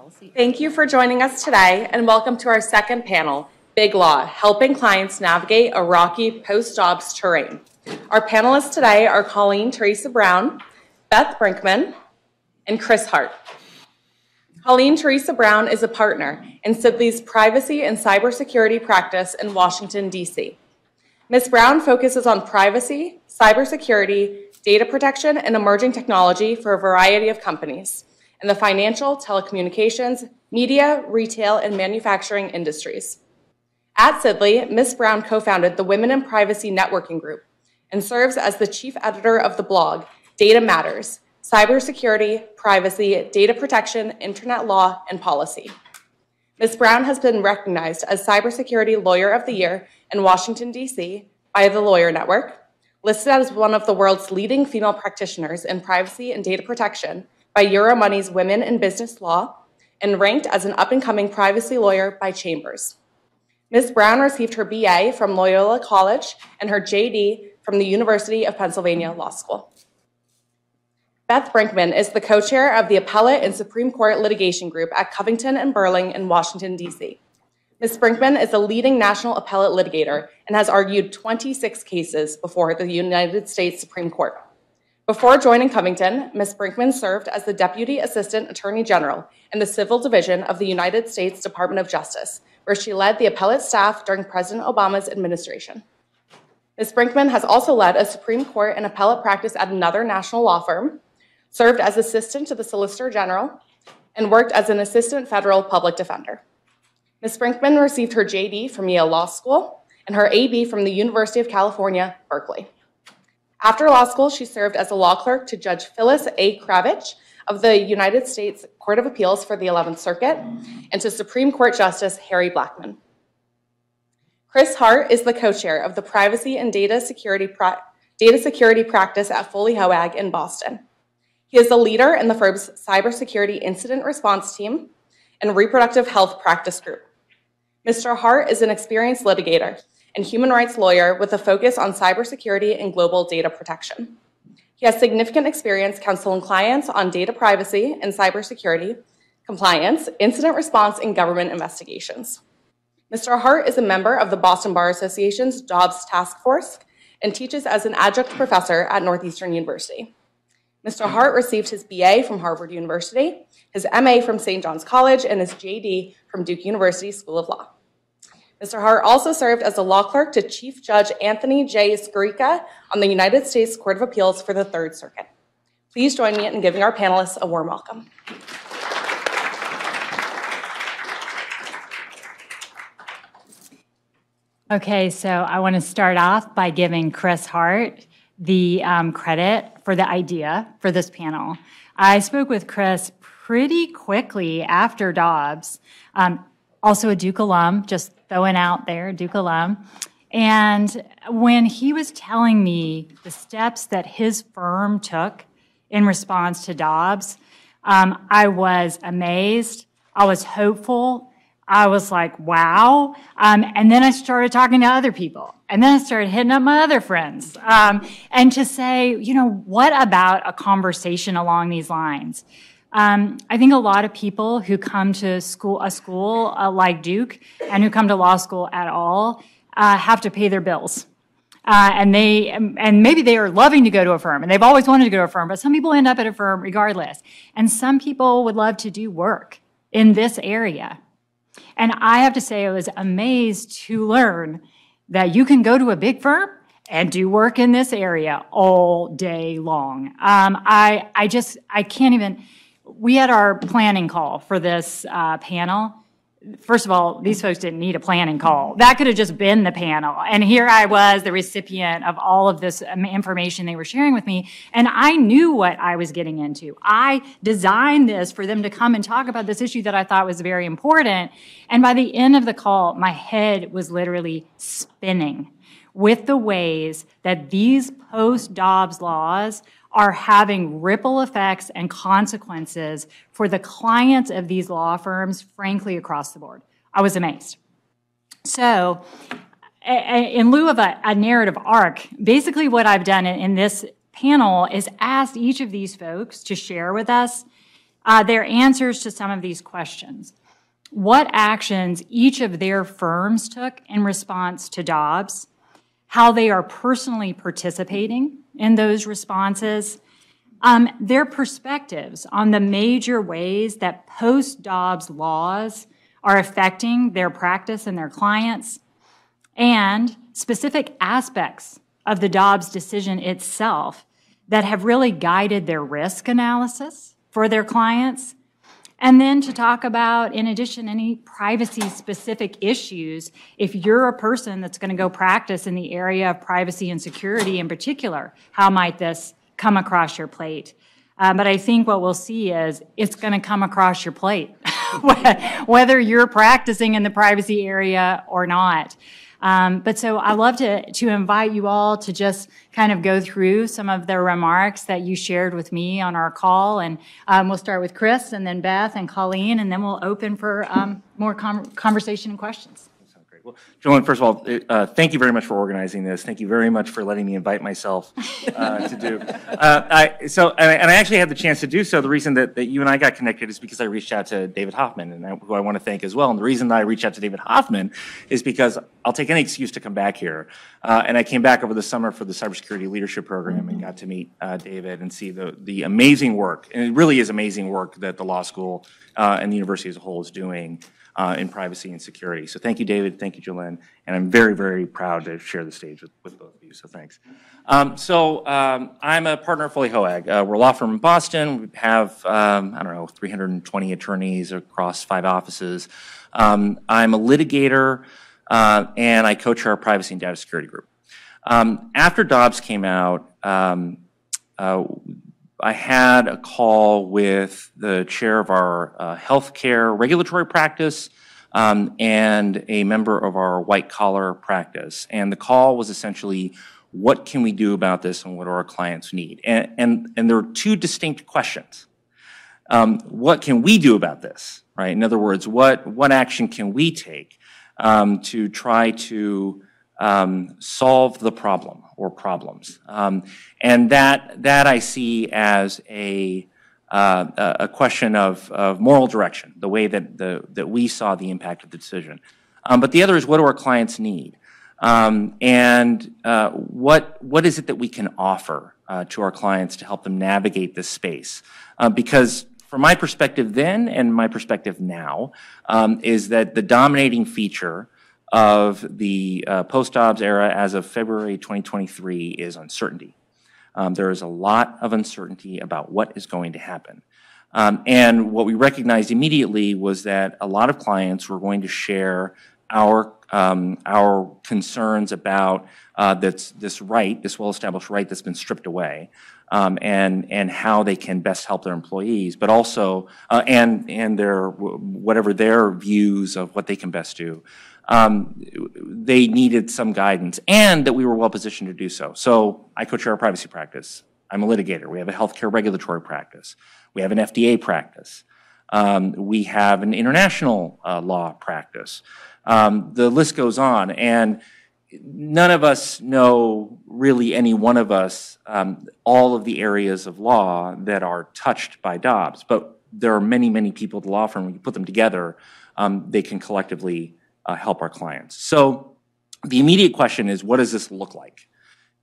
policy. Thank you for joining us today and welcome to our second panel, Big Law, helping clients navigate a rocky post-Dobbs terrain. Our panelists today are Colleen Theresa Brown, Beth Brinkmann, and Chris Hart. Colleen Theresa Brown is a partner in Sidley's privacy and cybersecurity practice in Washington, D.C. Ms. Brown focuses on privacy, cybersecurity, data protection, and emerging technology for a variety of companies in the financial, telecommunications, media, retail, and manufacturing industries. At Sidley, Ms. Brown co-founded the Women in Privacy Networking Group and serves as the chief editor of the blog Data Matters, Cybersecurity, Privacy, Data Protection, Internet Law, and Policy. Ms. Brown has been recognized as Cybersecurity Lawyer of the Year in Washington, D.C. by the Lawyer Network, listed as one of the world's leading female practitioners in privacy and data protection by Euromoney's Women in Business Law, and ranked as an up-and-coming privacy lawyer by Chambers. Ms. Brown received her BA from Loyola College and her JD from the University of Pennsylvania Law School. Beth Brinkmann is the co-chair of the Appellate and Supreme Court Litigation Group at Covington and Burling in Washington, D.C. Ms. Brinkmann is a leading national appellate litigator and has argued 26 cases before the United States Supreme Court. Before joining Covington, Ms. Brinkmann served as the Deputy Assistant Attorney General in the Civil Division of the United States Department of Justice, where she led the appellate staff during President Obama's administration. Ms. Brinkmann has also led a Supreme Court and appellate practice at another national law firm, served as assistant to the Solicitor General, and worked as an assistant federal public defender. Ms. Brinkmann received her JD from Yale Law School and her AB from the University of California, Berkeley. After law school, she served as a law clerk to Judge Phyllis A. Kravitch of the United States Court of Appeals for the 11th Circuit and to Supreme Court Justice Harry Blackmun. Chris Hart is the co-chair of the Privacy and Data Security, Data Security Practice at Foley Hoag in Boston. He is a leader in the firm's cybersecurity incident response team and reproductive health practice group. Mr. Hart is an experienced litigator and human rights lawyer with a focus on cybersecurity and global data protection. He has significant experience counseling clients on data privacy and cybersecurity, compliance, incident response, and government investigations. Mr. Hart is a member of the Boston Bar Association's Dobbs Task Force and teaches as an adjunct professor at Northeastern University. Mr. Hart received his BA from Harvard University, his MA from St. John's College, and his JD from Duke University School of Law. Mr. Hart also served as a law clerk to Chief Judge Anthony J. Scirica on the United States Court of Appeals for the Third Circuit. Please join me in giving our panelists a warm welcome. Okay, so I want to start off by giving Chris Hart the um, credit for the idea for this panel. I spoke with Chris pretty quickly after Dobbs, um, also a Duke alum, just throwing out there, Duke alum. And when he was telling me the steps that his firm took in response to Dobbs, um, I was amazed. I was hopeful. I was like, wow. Um, and then I started talking to other people. And then I started hitting up my other friends. Um, and to say, you know, what about a conversation along these lines? Um, I think a lot of people who come to school, a school uh, like Duke and who come to law school at all uh, have to pay their bills. Uh, and they and maybe they are loving to go to a firm and they've always wanted to go to a firm but some people end up at a firm regardless and some people would love to do work in this area and I have to say, I was amazed to learn that you can go to a big firm and do work in this area all day long. Um, I, I just, I can't even, we had our planning call for this uh, panel first of all, these folks didn't need a planning call. That could have just been the panel. And here I was, the recipient of all of this um, information they were sharing with me. And I knew what I was getting into. I designed this for them to come and talk about this issue that I thought was very important. And by the end of the call, my head was literally spinning with the ways that these post Dobbs laws are having ripple effects and consequences for the clients of these law firms, frankly, across the board. I was amazed. So, in lieu of a, a narrative arc, basically what I've done in, in this panel is asked each of these folks to share with us uh, their answers to some of these questions. What actions each of their firms took in response to Dobbs, how they are personally participating in those responses, um, their perspectives on the major ways that post-Dobbs laws are affecting their practice and their clients, and specific aspects of the Dobbs decision itself that have really guided their risk analysis for their clients. And then to talk about, in addition, any privacy-specific issues. If you're a person that's going to go practice in the area of privacy and security in particular, how might this come across your plate? Uh, but I think what we'll see is it's going to come across your plate, whether you're practicing in the privacy area or not. Um, but so I love to, to invite you all to just kind of go through some of the remarks that you shared with me on our call. And um, we'll start with Chris and then Beth and Colleen, and then we'll open for um, more com- conversation and questions. Well, Joanne, first of all, uh, thank you very much for organizing this. Thank you very much for letting me invite myself uh, to do. Uh, I, so, and I, and I, actually had the chance to do so. The reason that, that you and I got connected is because I reached out to David Hoffman, and I, who I want to thank as well. And the reason that I reached out to David Hoffman is because I'll take any excuse to come back here. Uh, and I came back over the summer for the cybersecurity leadership program and got to meet uh, David and see the the amazing work, and it really is amazing work that the law school uh, and the university as a whole is doing uh, in privacy and security. So thank you, David. Thank you, Jolynn. And I'm very, very proud to share the stage with, with both of you. So thanks. Um, so um, I'm a partner at Foley Hoag. Uh, we're a law firm in Boston. We have, um, I don't know, 320 attorneys across five offices. Um, I'm a litigator, uh, and I co-chair our privacy and data security group. Um, after Dobbs came out, um, uh, I had a call with the chair of our uh, healthcare regulatory practice um, and a member of our white collar practice. And the call was essentially, what can we do about this and what do our clients need? And, and, and there are two distinct questions. Um, what can we do about this, right? In other words, what, what action can we take um, to try to um, solve the problem or problems. Um, and that, that I see as a, uh, a question of, of moral direction, the way that, the, that we saw the impact of the decision. Um, but the other is what do our clients need? Um, and uh, what, what is it that we can offer uh, to our clients to help them navigate this space? Uh, because from my perspective then and my perspective now um, is that the dominating feature of the uh, post-Dobbs era as of February 2023 is uncertainty. Um, there is a lot of uncertainty about what is going to happen. Um, and what we recognized immediately was that a lot of clients were going to share our um, our concerns about uh, this this right, this well-established right that's been stripped away, um, and and how they can best help their employees, but also uh, and and their whatever their views of what they can best do um, they needed some guidance and that we were well positioned to do so. So I co-chair a privacy practice. I'm a litigator. We have a healthcare regulatory practice. We have an FDA practice. Um, we have an international uh, law practice. Um, the list goes on. And none of us know, really any one of us, um, all of the areas of law that are touched by Dobbs. But there are many, many people at the law firm. When you put them together, um, they can collectively uh, help our clients. So the immediate question is, what does this look like?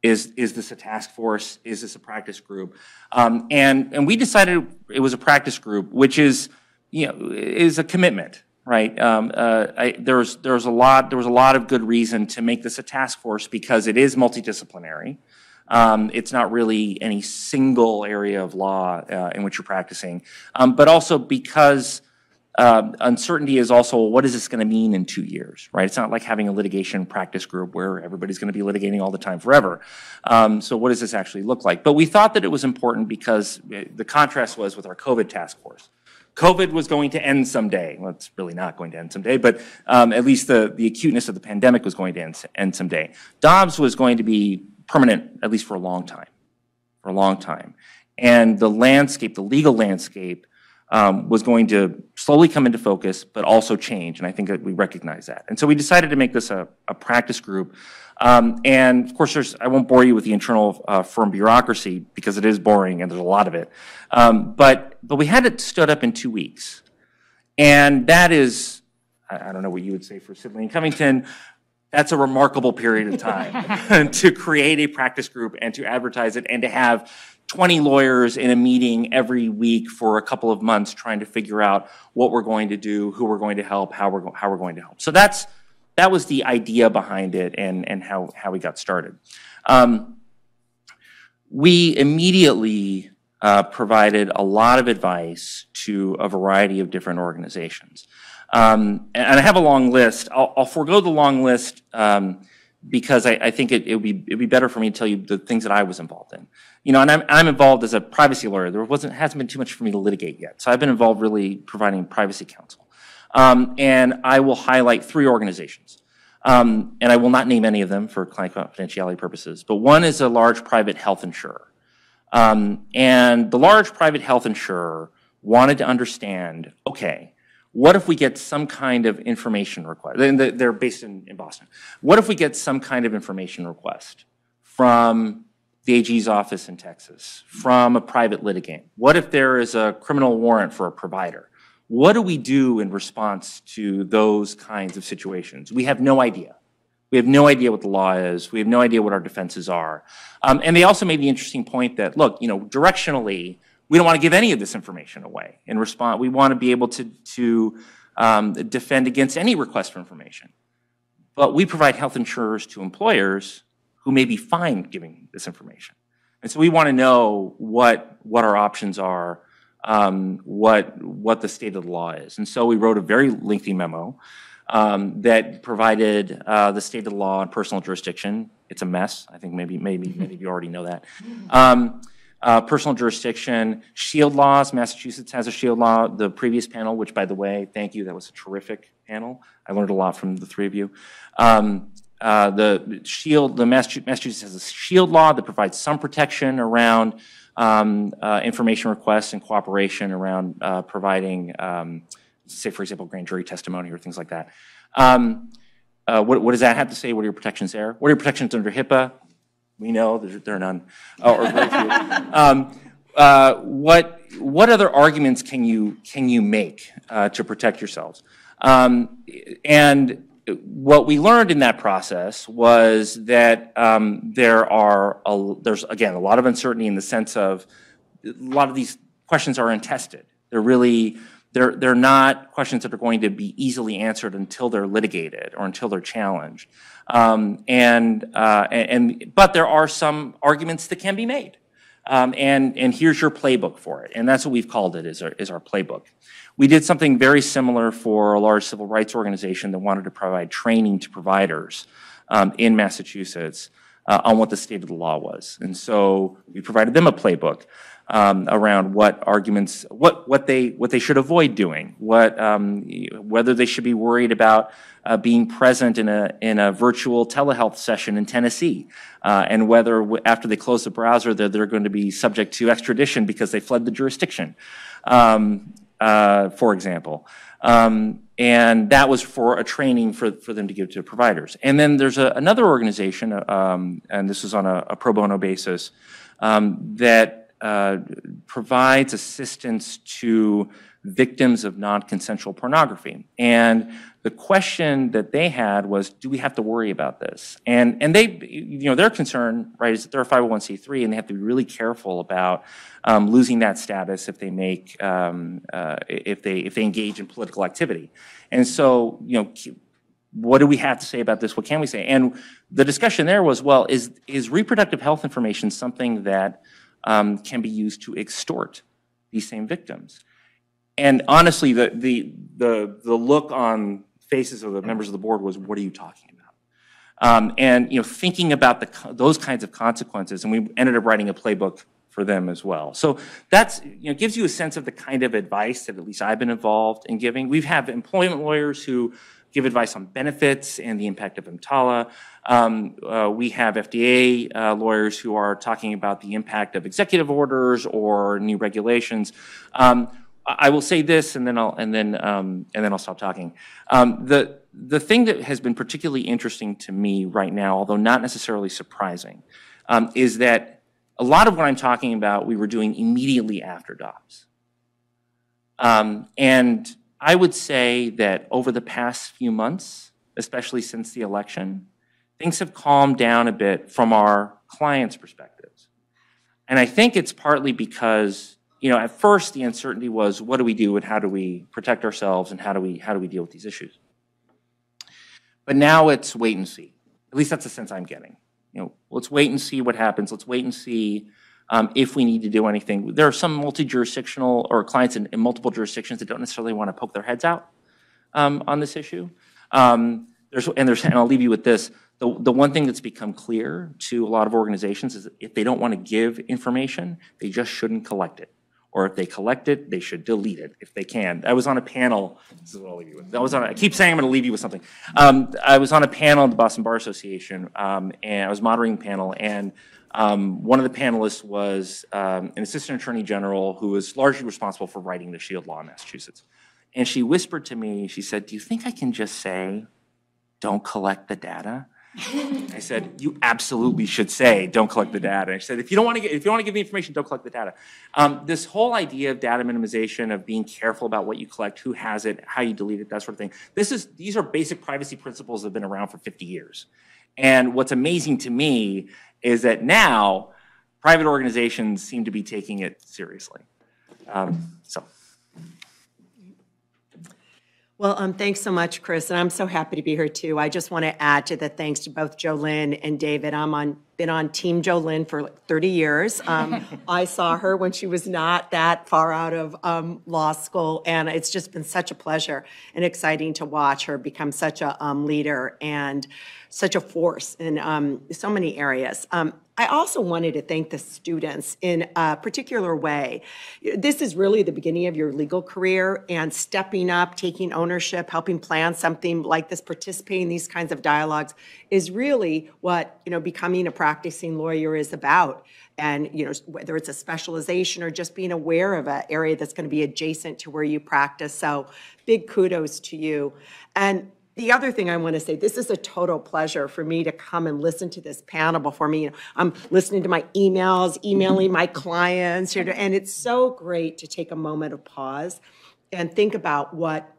Is, is this a task force? Is this a practice group? Um, and, and we decided it was a practice group, which is, you know, is a commitment, right? Um, uh, I, there's, there's a lot, there was a lot of good reason to make this a task force because it is multidisciplinary. Um, it's not really any single area of law uh, in which you're practicing, um, but also because uh, uncertainty is also what is this going to mean in two years, right? It's not like having a litigation practice group where everybody's going to be litigating all the time forever. Um, so what does this actually look like? But we thought that it was important because uh, the contrast was with our COVID task force. COVID was going to end someday. Well, it's really not going to end someday, but um, at least the, the acuteness of the pandemic was going to end, end someday. Dobbs was going to be permanent, at least for a long time, for a long time. And the landscape, the legal landscape, um, was going to slowly come into focus, but also change. And I think that we recognize that. And so we decided to make this a, a practice group. Um, and of course, there's, I won't bore you with the internal uh, firm bureaucracy because it is boring and there's a lot of it. Um, but, but we had it stood up in two weeks. And that is, I, I don't know what you would say for Sidley and Covington, that's a remarkable period of time to create a practice group and to advertise it and to have 20 lawyers in a meeting every week for a couple of months trying to figure out what we're going to do, who we're going to help, how we're, how we're going to help. So that's, that was the idea behind it and, and how, how we got started. Um, we immediately uh, provided a lot of advice to a variety of different organizations. Um, and, I have a long list. I'll, I'll forego the long list um, because I, I think it, it would be it'd be better for me to tell you the things that I was involved in. You know, and I'm, I'm involved as a privacy lawyer. There wasn't hasn't been too much for me to litigate yet, so I've been involved really providing privacy counsel. Um, and I will highlight three organizations. Um, and I will not name any of them for client confidentiality purposes, but one is a large private health insurer. Um, and the large private health insurer wanted to understand, okay, what if we get some kind of information request? They- They're based in, in Boston. What if we get some kind of information request from the AG's office in Texas, from a private litigant? What if there is a criminal warrant for a provider? What do we do in response to those kinds of situations? We have no idea. We have no idea what the law is. We have no idea what our defenses are. Um, and they also made the interesting point that, look, you know, directionally, we don't want to give any of this information away. In response, we want to be able to, to um, defend against any request for information. But we provide health insurers to employers who may be fine giving this information. And so we want to know what, what our options are, um, what, what the state of the law is. And so we wrote a very lengthy memo um, that provided uh, the state of the law on personal jurisdiction. It's a mess. I think maybe, maybe many of you already know that. Um, uh, personal jurisdiction, shield laws. Massachusetts has a shield law. The previous panel, which by the way, thank you, that was a terrific panel. I learned a lot from the three of you. Um, uh, the shield, the Massachusetts has a shield law that provides some protection around um, uh, information requests and cooperation around uh, providing, um, say, for example, grand jury testimony or things like that. Um, uh, what, what does that have to say? What are your protections there? What are your protections under HIPAA? We know there, there are none, Oh, or very few. Um, uh, what what other arguments can you can you make uh, to protect yourselves? Um, and what we learned in that process was that um, there are a, there's again a lot of uncertainty in the sense of a lot of these questions are untested. They're really they're they're not questions that are going to be easily answered until they're litigated or until they're challenged. Um, and uh, and and- but there are some arguments that can be made. Um, and, and here's your playbook for it. And that's what we've called it, is our, is our playbook. We did something very similar for a large civil rights organization that wanted to provide training to providers um, in Massachusetts uh, on what the state of the law was. And so we provided them a playbook um, around what arguments, what, what they, what they should avoid doing, what, um, whether they should be worried about uh, being present in a, in a virtual telehealth session in Tennessee, uh, and whether after they close the browser, they're, they're going to be subject to extradition because they fled the jurisdiction, um, uh, for example. Um, and that was for a training for, for them to give to providers. And then there's a, another organization, um, and this is on a, a pro bono basis, um, that uh, provides assistance to victims of non-consensual pornography. And the question that they had was, do we have to worry about this? And, and they, you know, their concern, right, is that they're a 501c3 and they have to be really careful about um, losing that status if they make, um, uh, if they, if they engage in political activity. And so, you know, what do we have to say about this? What can we say? And the discussion there was, well, is, is reproductive health information something that um, can be used to extort these same victims? And honestly, the, the, the, the look on faces of the members of the board was, what are you talking about? Um, and, you know, thinking about the, those kinds of consequences, and we ended up writing a playbook for them as well. So that's, you know, gives you a sense of the kind of advice that at least I've been involved in giving. We have employment lawyers who give advice on benefits and the impact of EMTALA. Um, uh, we have FDA uh, lawyers who are talking about the impact of executive orders or new regulations. Um, I will say this, and then I'll, and then, um, and then I'll stop talking. Um, The, the thing that has been particularly interesting to me right now, although not necessarily surprising, um, is that a lot of what I'm talking about, we were doing immediately after Dobbs. Um, And I would say that over the past few months, especially since the election, things have calmed down a bit from our clients' perspectives. And I think it's partly because, you know, at first the uncertainty was, what do we do and how do we protect ourselves and how do we, how do we deal with these issues? But now it's wait and see. At least that's the sense I'm getting. You know, let's wait and see what happens. Let's wait and see um, if we need to do anything. There are some multi-jurisdictional or clients in, in multiple jurisdictions that don't necessarily want to poke their heads out um, on this issue. Um, there's, and there's, and I'll leave you with this. The, the one thing that's become clear to a lot of organizations is if they don't want to give information, they just shouldn't collect it. Or if they collect it, they should delete it if they can. I was on a panel, this is what I'll leave you with. I was on, a- I keep saying I'm going to leave you with something. Um, I was on a panel at the Boston Bar Association, um, and I was moderating the panel, and um, one of the panelists was um, an assistant attorney general who was largely responsible for writing the Shield Law in Massachusetts. And she whispered to me, she said, "Do you think I can just say, don't collect the data?" I said, "You absolutely should say, don't collect the data." I said, "If you don't want to get, if you want to give the information, don't collect the data." Um, this whole idea of data minimization, of being careful about what you collect, who has it, how you delete it, that sort of thing. This is these are basic privacy principles that have been around for 50 years. And what's amazing to me is that now private organizations seem to be taking it seriously. Um, so. Well, um, thanks so much, Chris, and I'm so happy to be here too. I just want to add to the thanks to both Jolynn and David. I'm on, been on Team Jolynn for like 30 years. Um, I saw her when she was not that far out of um, law school, and it's just been such a pleasure and exciting to watch her become such a um, leader and such a force in um, so many areas. I also wanted to thank the students in a particular way. This is really the beginning of your legal career and stepping up, taking ownership, helping plan something like this, participating in these kinds of dialogues is really what, you know, becoming a practicing lawyer is about. And, you know, whether it's a specialization or just being aware of an area that's going to be adjacent to where you practice. So big kudos to you. And the other thing I want to say, this is a total pleasure for me to come and listen to this panel before me. I'm listening to my emails, emailing my clients, and it's so great to take a moment of pause and think about what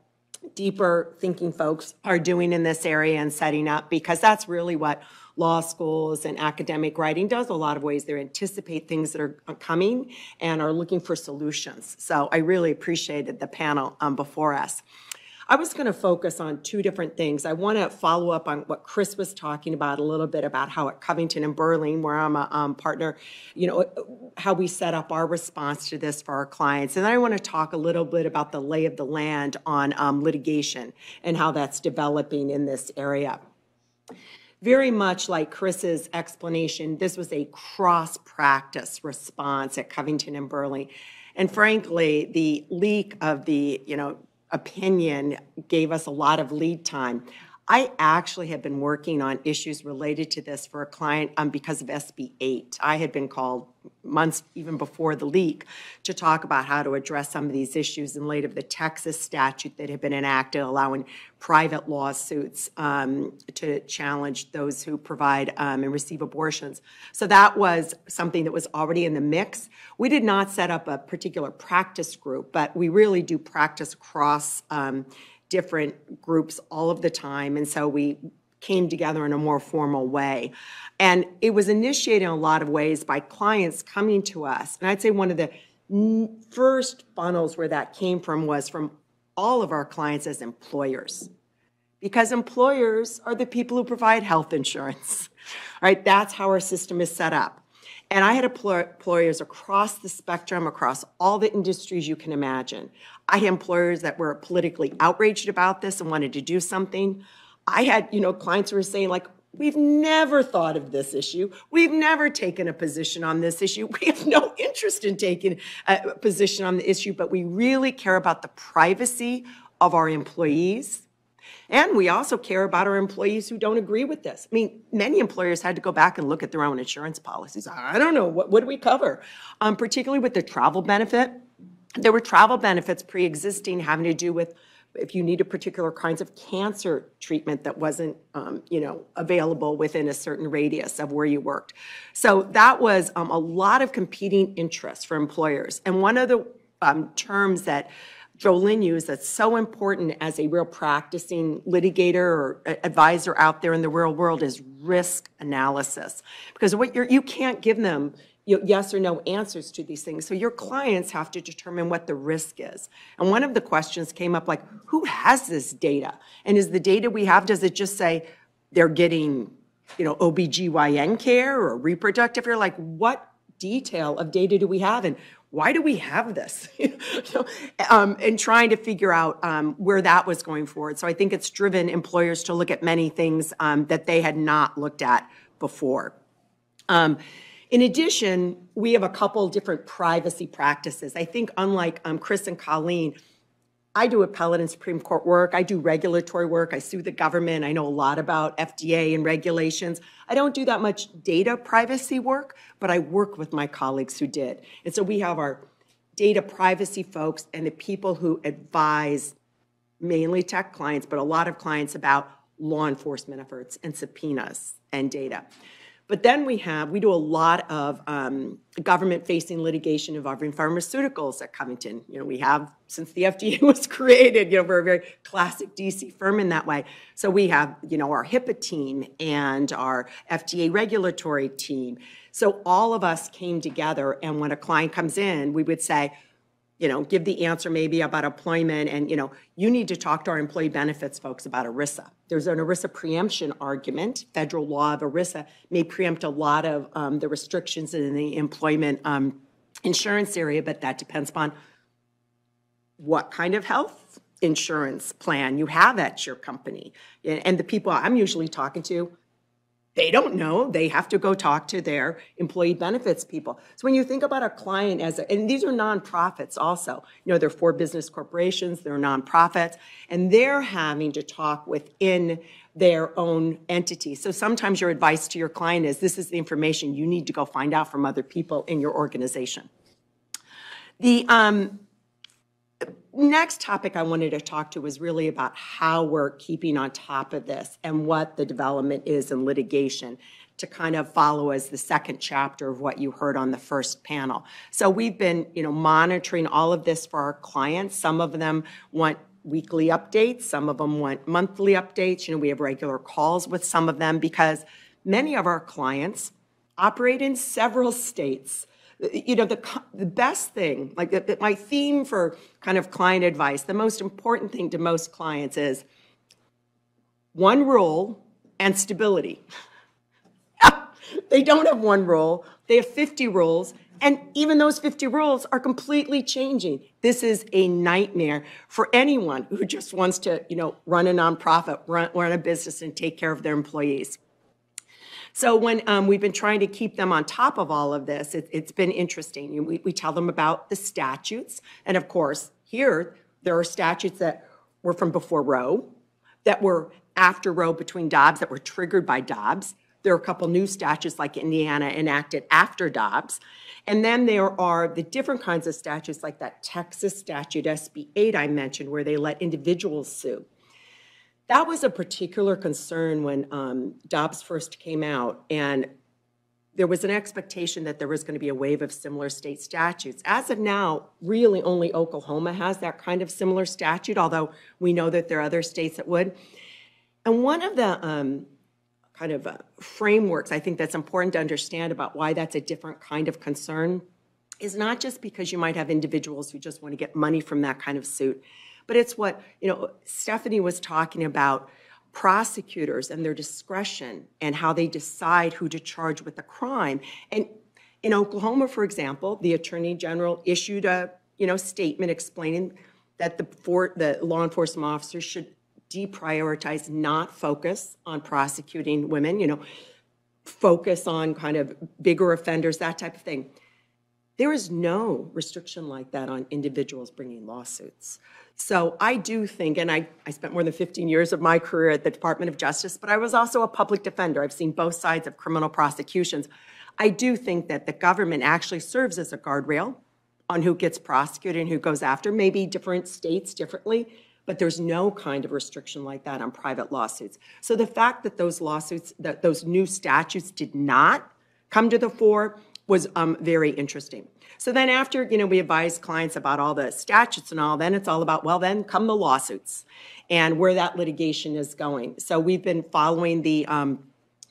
deeper thinking folks are doing in this area and setting up, because that's really what law schools and academic writing does a lot of ways. They anticipate things that are coming and are looking for solutions. So I really appreciated the panel um, before us. I was going to focus on two different things. I want to follow up on what Chris was talking about a little bit about how at Covington and Burling, where I'm a um, partner, you know, how we set up our response to this for our clients. And then I want to talk a little bit about the lay of the land on um, litigation and how that's developing in this area. Very much like Chris's explanation, this was a cross-practice response at Covington and Burling. And frankly, the leak of the, you know, opinion gave us a lot of lead time. I actually have been working on issues related to this for a client um, because of SB 8. I had been called months even before the leak to talk about how to address some of these issues in light of the Texas statute that had been enacted allowing private lawsuits um, to challenge those who provide um, and receive abortions. So that was something that was already in the mix. We did not set up a particular practice group, but we really do practice across um, different groups all of the time. And so we came together in a more formal way. And it was initiated in a lot of ways by clients coming to us. And I'd say one of the first funnels where that came from was from all of our clients as employers. Because employers are the people who provide health insurance, right? That's how our system is set up. And I had employers across the spectrum, across all the industries you can imagine. I had employers that were politically outraged about this and wanted to do something. I had, you know, clients who were saying like, we've never thought of this issue. We've never taken a position on this issue. We have no interest in taking a position on the issue, but we really care about the privacy of our employees. And we also care about our employees who don't agree with this. I mean, many employers had to go back and look at their own insurance policies. I don't know, what, what do we cover? Um, particularly with the travel benefit There were travel benefits pre-existing having to do with if you needed particular kinds of cancer treatment that wasn't, um, you know, available within a certain radius of where you worked. So that was um, a lot of competing interests for employers. And one of the um, terms that Jolynn used that's so important as a real practicing litigator or advisor out there in the real world is risk analysis. Because what you're, you can't give them yes or no answers to these things. So your clients have to determine what the risk is. And one of the questions came up like, who has this data? And is the data we have, does it just say they're getting, you know, OBGYN care or reproductive care? Like, what detail of data do we have? And why do we have this? You um, and trying to figure out um, where that was going forward. So I think it's driven employers to look at many things um, that they had not looked at before. Um, in addition, we have a couple different privacy practices. I think unlike um, Chris and Colleen, I do appellate and Supreme Court work. I do regulatory work. I sue the government. I know a lot about FDA and regulations. I don't do that much data privacy work, but I work with my colleagues who did. And so we have our data privacy folks and the people who advise mainly tech clients, but a lot of clients about law enforcement efforts and subpoenas and data. But then we have, we do a lot of um, government-facing litigation involving pharmaceuticals at Covington. You know, we have, since the FDA was created, you know, we're a very classic DC firm in that way. So we have, you know, our HIPAA team and our FDA regulatory team. So all of us came together, and when a client comes in, we would say, you know, give the answer maybe about employment and, you know, you need to talk to our employee benefits folks about ERISA. There's an ERISA preemption argument. Federal law of ERISA may preempt a lot of um, the restrictions in the employment um, insurance area, but that depends upon what kind of health insurance plan you have at your company. And and the people I'm usually talking to, they don't know. They have to go talk to their employee benefits people. So when you think about a client as a, and these are nonprofits also, you know, they're for business corporations, they're nonprofits, and they're having to talk within their own entity. So sometimes your advice to your client is this is the information you need to go find out from other people in your organization. The um, next topic I wanted to talk to was really about how we're keeping on top of this and what the development is in litigation to kind of follow as the second chapter of what you heard on the first panel. So we've been, you know, monitoring all of this for our clients. Some of them want weekly updates, some of them want monthly updates. You know, we have regular calls with some of them because many of our clients operate in several states you know, the, the best thing, like the, my theme for kind of client advice, the most important thing to most clients is one rule and stability. they don't have one rule, they have 50 rules, and even those 50 rules are completely changing. This is a nightmare for anyone who just wants to, you know, run a nonprofit, run, run a business, and take care of their employees. So when um, we've been trying to keep them on top of all of this, it, has been interesting. We, we tell them about the statutes. And of course, here, there are statutes that were from before Roe, that were after Roe between Dobbs, that were triggered by Dobbs. There are a couple new statutes like Indiana enacted after Dobbs. And then there are the different kinds of statutes like that Texas statute, SB 8 I mentioned, where they let individuals sue. That was a particular concern when um, Dobbs first came out, and there was an expectation that there was going to be a wave of similar state statutes. As of now, really only Oklahoma has that kind of similar statute, although we know that there are other states that would. And one of the um, kind of uh, frameworks I think that's important to understand about why that's a different kind of concern is not just because you might have individuals who just want to get money from that kind of suit, but it's what, you know, Stephanie was talking about prosecutors and their discretion and how they decide who to charge with a crime. And in Oklahoma, for example, the attorney general issued a, you know, statement explaining that the, for, the law enforcement officers should deprioritize, not focus on prosecuting women, you know, focus on kind of bigger offenders, that type of thing. There is no restriction like that on individuals bringing lawsuits. So I do think, and I, I spent more than 15 years of my career at the Department of Justice, but I was also a public defender. I've seen both sides of criminal prosecutions. I do think that the government actually serves as a guardrail on who gets prosecuted and who goes after, maybe different states differently, but there's no kind of restriction like that on private lawsuits. So the fact that those lawsuits, that those new statutes did not come to the fore was um, very interesting. So then after, you know, we advise clients about all the statutes and all, then it's all about, well, then come the lawsuits and where that litigation is going. So we've been following the um,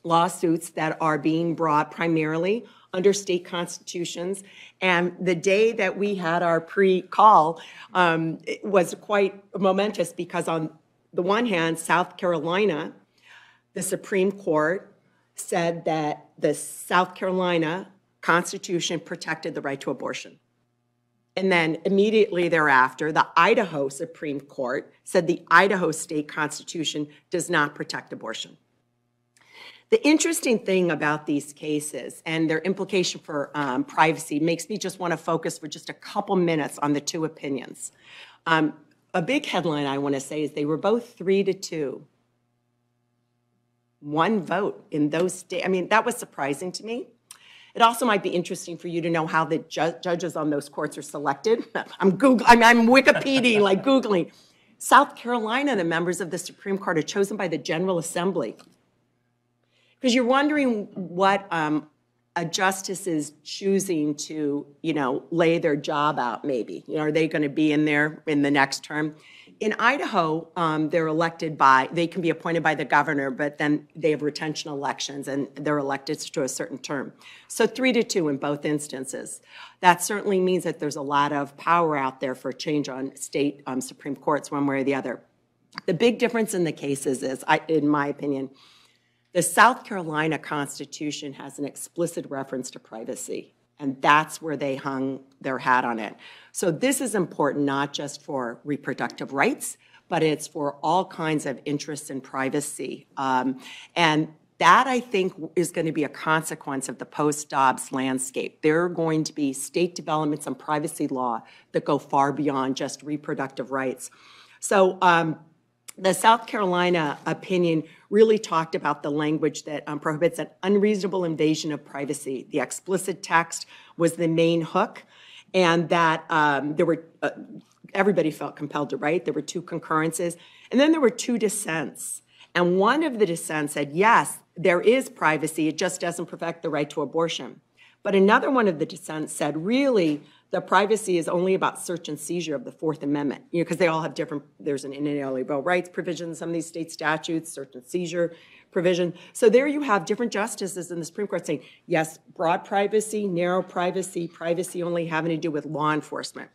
lawsuits that are being brought primarily under state constitutions. And the day that we had our pre-call um, was quite momentous because on the one hand, South Carolina, the Supreme Court said that the South Carolina Constitution protected the right to abortion. And then immediately thereafter, the Idaho Supreme Court said the Idaho State Constitution does not protect abortion. The interesting thing about these cases and their implication for um, privacy makes me just want to focus for just a couple minutes on the two opinions. Um, a big headline I want to say is they were both three to two. One vote in those states. I mean, that was surprising to me. It also might be interesting for you to know how the ju- judges on those courts are selected. I'm Google, I'm, I'm Wikipedia, like Googling. South Carolina, the members of the Supreme Court are chosen by the General Assembly. Because you're wondering what um, a justice is choosing to, you know, lay their job out maybe. You know, are they going to be in there in the next term? In Idaho, um, they're elected by, they can be appointed by the governor, but then they have retention elections and they're elected to a certain term. So three to two in both instances. That certainly means that there's a lot of power out there for change on state um, Supreme Courts one way or the other. The big difference in the cases is, I, in my opinion, the South Carolina Constitution has an explicit reference to privacy, and that's where they hung their hat on it. So this is important not just for reproductive rights, but it's for all kinds of interests in privacy. Um, and that, I think, is going to be a consequence of the post-Dobbs landscape. There are going to be state developments on privacy law that go far beyond just reproductive rights. So um, the South Carolina opinion really talked about the language that um, prohibits an unreasonable invasion of privacy. The explicit text was the main hook, and that um, there were, uh, everybody felt compelled to write. There were two concurrences, and then there were two dissents. And one of the dissents said, yes, there is privacy, it just doesn't protect the right to abortion. But another one of the dissents said, really, the privacy is only about search and seizure of the Fourth Amendment, you know, because they all have different, there's an inalienable rights provision some of these state statutes, search and seizure provision. So there you have different justices in the Supreme Court saying, yes, broad privacy, narrow privacy, privacy only having to do with law enforcement.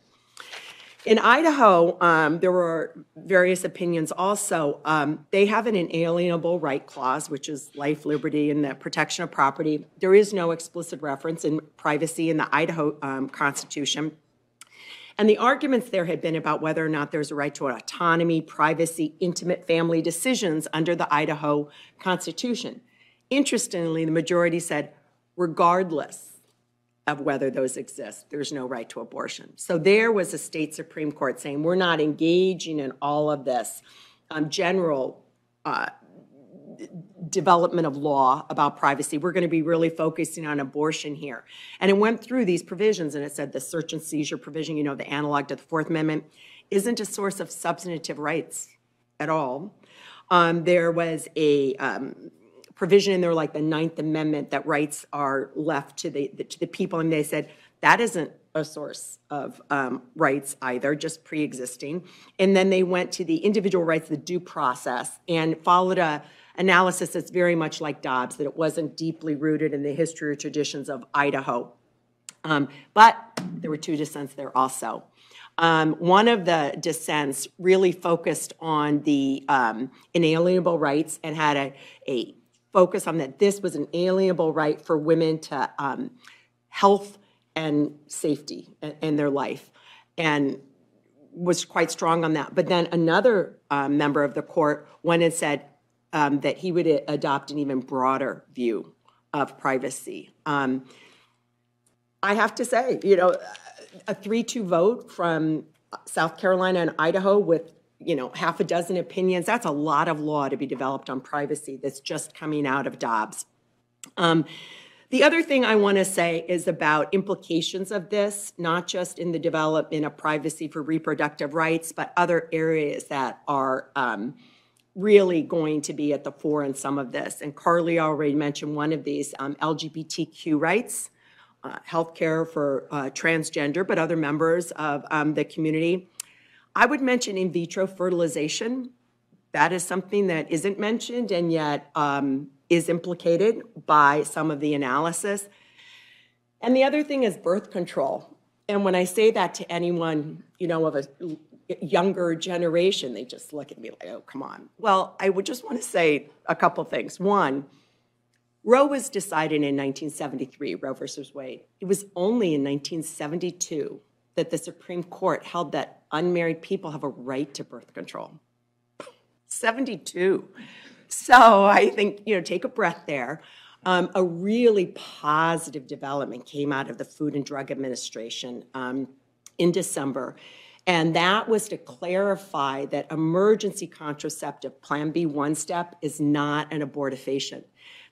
In Idaho, um, there were various opinions also. Um, they have an inalienable right clause, which is life, liberty, and the protection of property. There is no explicit reference in privacy in the Idaho um, Constitution. And the arguments there had been about whether or not there's a right to autonomy, privacy, intimate family decisions under the Idaho Constitution. Interestingly, the majority said, regardless of whether those exist, there's no right to abortion. So there was a state Supreme Court saying, we're not engaging in all of this um, general uh, development of law about privacy. We're going to be really focusing on abortion here. And it went through these provisions and it said the search and seizure provision, you know, the analog to the Fourth Amendment, isn't a source of substantive rights at all. Um, there was a um, provision in there like the Ninth Amendment that rights are left to the, to the people. And they said that isn't a source of um, rights either, just pre-existing. And then they went to the individual rights, the due process, and followed a analysis that's very much like Dobbs, that it wasn't deeply rooted in the history or traditions of Idaho. Um, but there were two dissents there also. Um, one of the dissents really focused on the um, inalienable rights and had a, a focus on that this was an alienable right for women to um, health and safety in, their life, and was quite strong on that. But then another um, member of the court went and said um, that he would adopt an even broader view of privacy. Um, I have to say, you know, a 3-2 vote from South Carolina and Idaho with, you know, half a dozen opinions, that's a lot of law to be developed on privacy that's just coming out of Dobbs. Um, The other thing I want to say is about implications of this, not just in the development of privacy for reproductive rights, but other areas that are um, really going to be at the fore in some of this. And Carly already mentioned one of these, um, LGBTQ rights, uh, healthcare for uh, transgender, but other members of um, the community. I would mention in vitro fertilization. That is something that isn't mentioned and yet um, is implicated by some of the analysis. And the other thing is birth control. And when I say that to anyone, you know, of a younger generation, they just look at me like, oh, come on. Well, I would just want to say a couple things. One, Roe was decided in 1973, Roe versus Wade. It was only in 1972 that the Supreme Court held that unmarried people have a right to birth control. 72. So I think, you know, take a breath there. Um, a really positive development came out of the Food and Drug Administration um, in December. And that was to clarify that emergency contraceptive, Plan B one step, is not an abortifacient.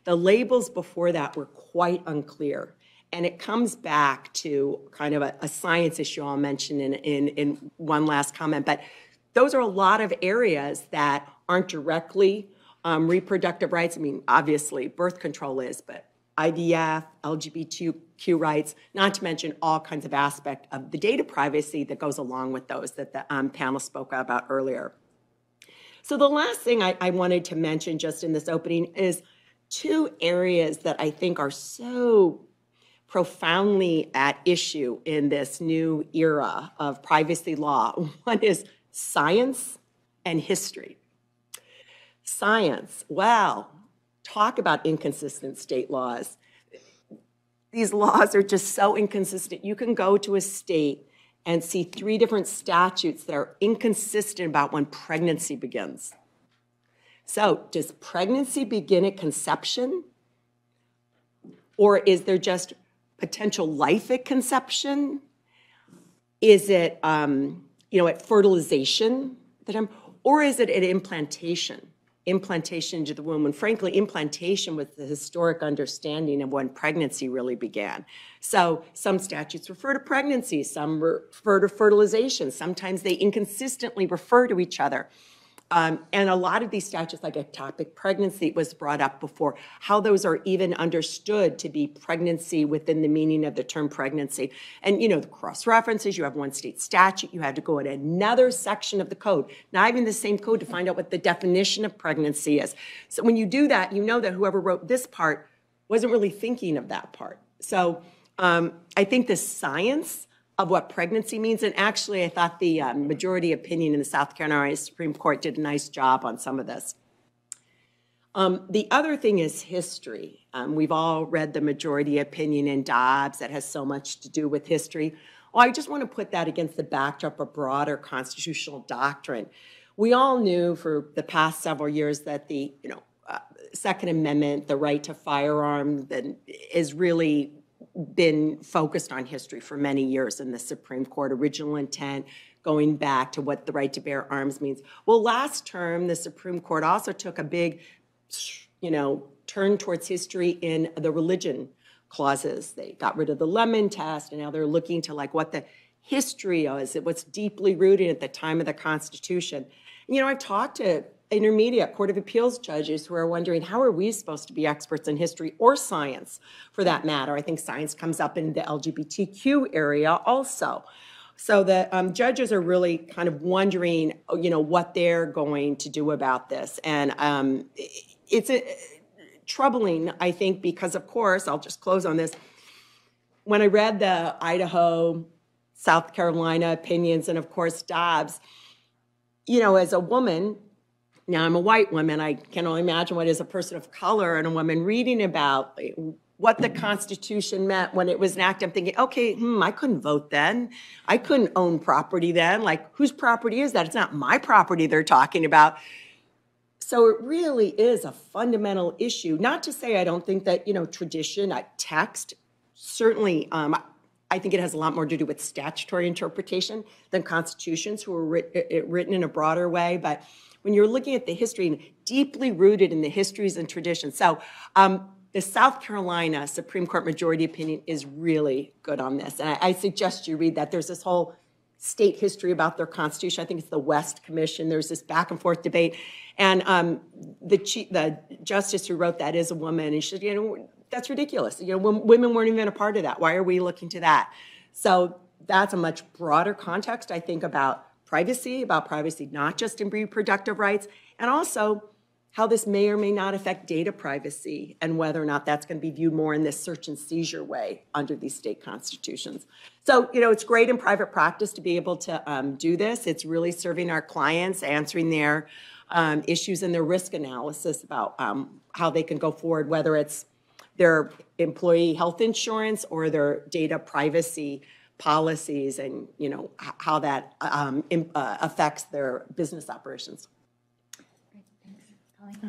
The labels before that were quite unclear. And it comes back to kind of a, a science issue I'll mention in, in, in one last comment. But those are a lot of areas that aren't directly um, reproductive rights. I mean, obviously, birth control is, but IVF, LGBTQ rights, not to mention all kinds of aspect of the data privacy that goes along with those that the um, panel spoke about earlier. So the last thing I, I wanted to mention just in this opening is two areas that I think are so profoundly at issue in this new era of privacy law. One is science and history. Science, well, talk about inconsistent state laws. These laws are just so inconsistent. You can go to a state and see three different statutes that are inconsistent about when pregnancy begins. So, does pregnancy begin at conception? Or is there just potential life at conception? Is it, um, you know, at fertilization that I'm, or is it at implantation? Implantation into the womb. And frankly, implantation was the historic understanding of when pregnancy really began. So some statutes refer to pregnancy, some refer to fertilization. Sometimes they inconsistently refer to each other. Um, and a lot of these statutes, like ectopic pregnancy, was brought up before, how those are even understood to be pregnancy within the meaning of the term pregnancy. And, you know, the cross references, you have one state statute, you had to go in another section of the code, not even the same code to find out what the definition of pregnancy is. So when you do that, you know that whoever wrote this part wasn't really thinking of that part. So um, I think the science of what pregnancy means. And actually, I thought the um, majority opinion in the South Carolina Supreme Court did a nice job on some of this. Um, the other thing is history. Um, we've all read the majority opinion in Dobbs that has so much to do with history. Well, I just want to put that against the backdrop of broader constitutional doctrine. We all knew for the past several years that the, you know, uh, Second Amendment, the right to firearm, is really been focused on history for many years in the Supreme Court, original intent, going back to what the right to bear arms means. Well, last term, the Supreme Court also took a big, you know, turn towards history in the religion clauses. They got rid of the Lemon test, and now they're looking to like what the history is, what's deeply rooted at the time of the Constitution. You know, I've talked to intermediate Court of Appeals judges who are wondering how are we supposed to be experts in history or science for that matter. I think science comes up in the LGBTQ area also. So the um, judges are really kind of wondering, you know, what they're going to do about this. And um, it's a, troubling, I think, because of course, I'll just close on this. When I read the Idaho, South Carolina opinions, and of course Dobbs, you know, as a woman, now, I'm a white woman. I can only imagine what is a person of color and a woman reading about what the Constitution meant when it was enacted. I'm thinking, okay, hmm, I couldn't vote then. I couldn't own property then. Like, whose property is that? It's not my property they're talking about. So it really is a fundamental issue. Not to say I don't think that, you know, tradition, uh, text, certainly um, I think it has a lot more to do with statutory interpretation than constitutions who were writ- written in a broader way. But when you're looking at the history and deeply rooted in the histories and traditions. So um, the South Carolina Supreme Court majority opinion is really good on this. And I, I suggest you read that. There's this whole state history about their constitution. I think it's the West Commission. There's this back and forth debate. And um, the, chief, the justice who wrote that is a woman. And she said, you know, that's ridiculous. You know, women weren't even a part of that. Why are we looking to that? So that's a much broader context, I think, about privacy, about privacy not just in reproductive rights, and also how this may or may not affect data privacy and whether or not that's going to be viewed more in this search and seizure way under these state constitutions. So, you know, it's great in private practice to be able to um, do this. It's really serving our clients, answering their um, issues and their risk analysis about um, how they can go forward, whether it's their employee health insurance or their data privacy policies and, you know, how that um, uh, affects their business operations.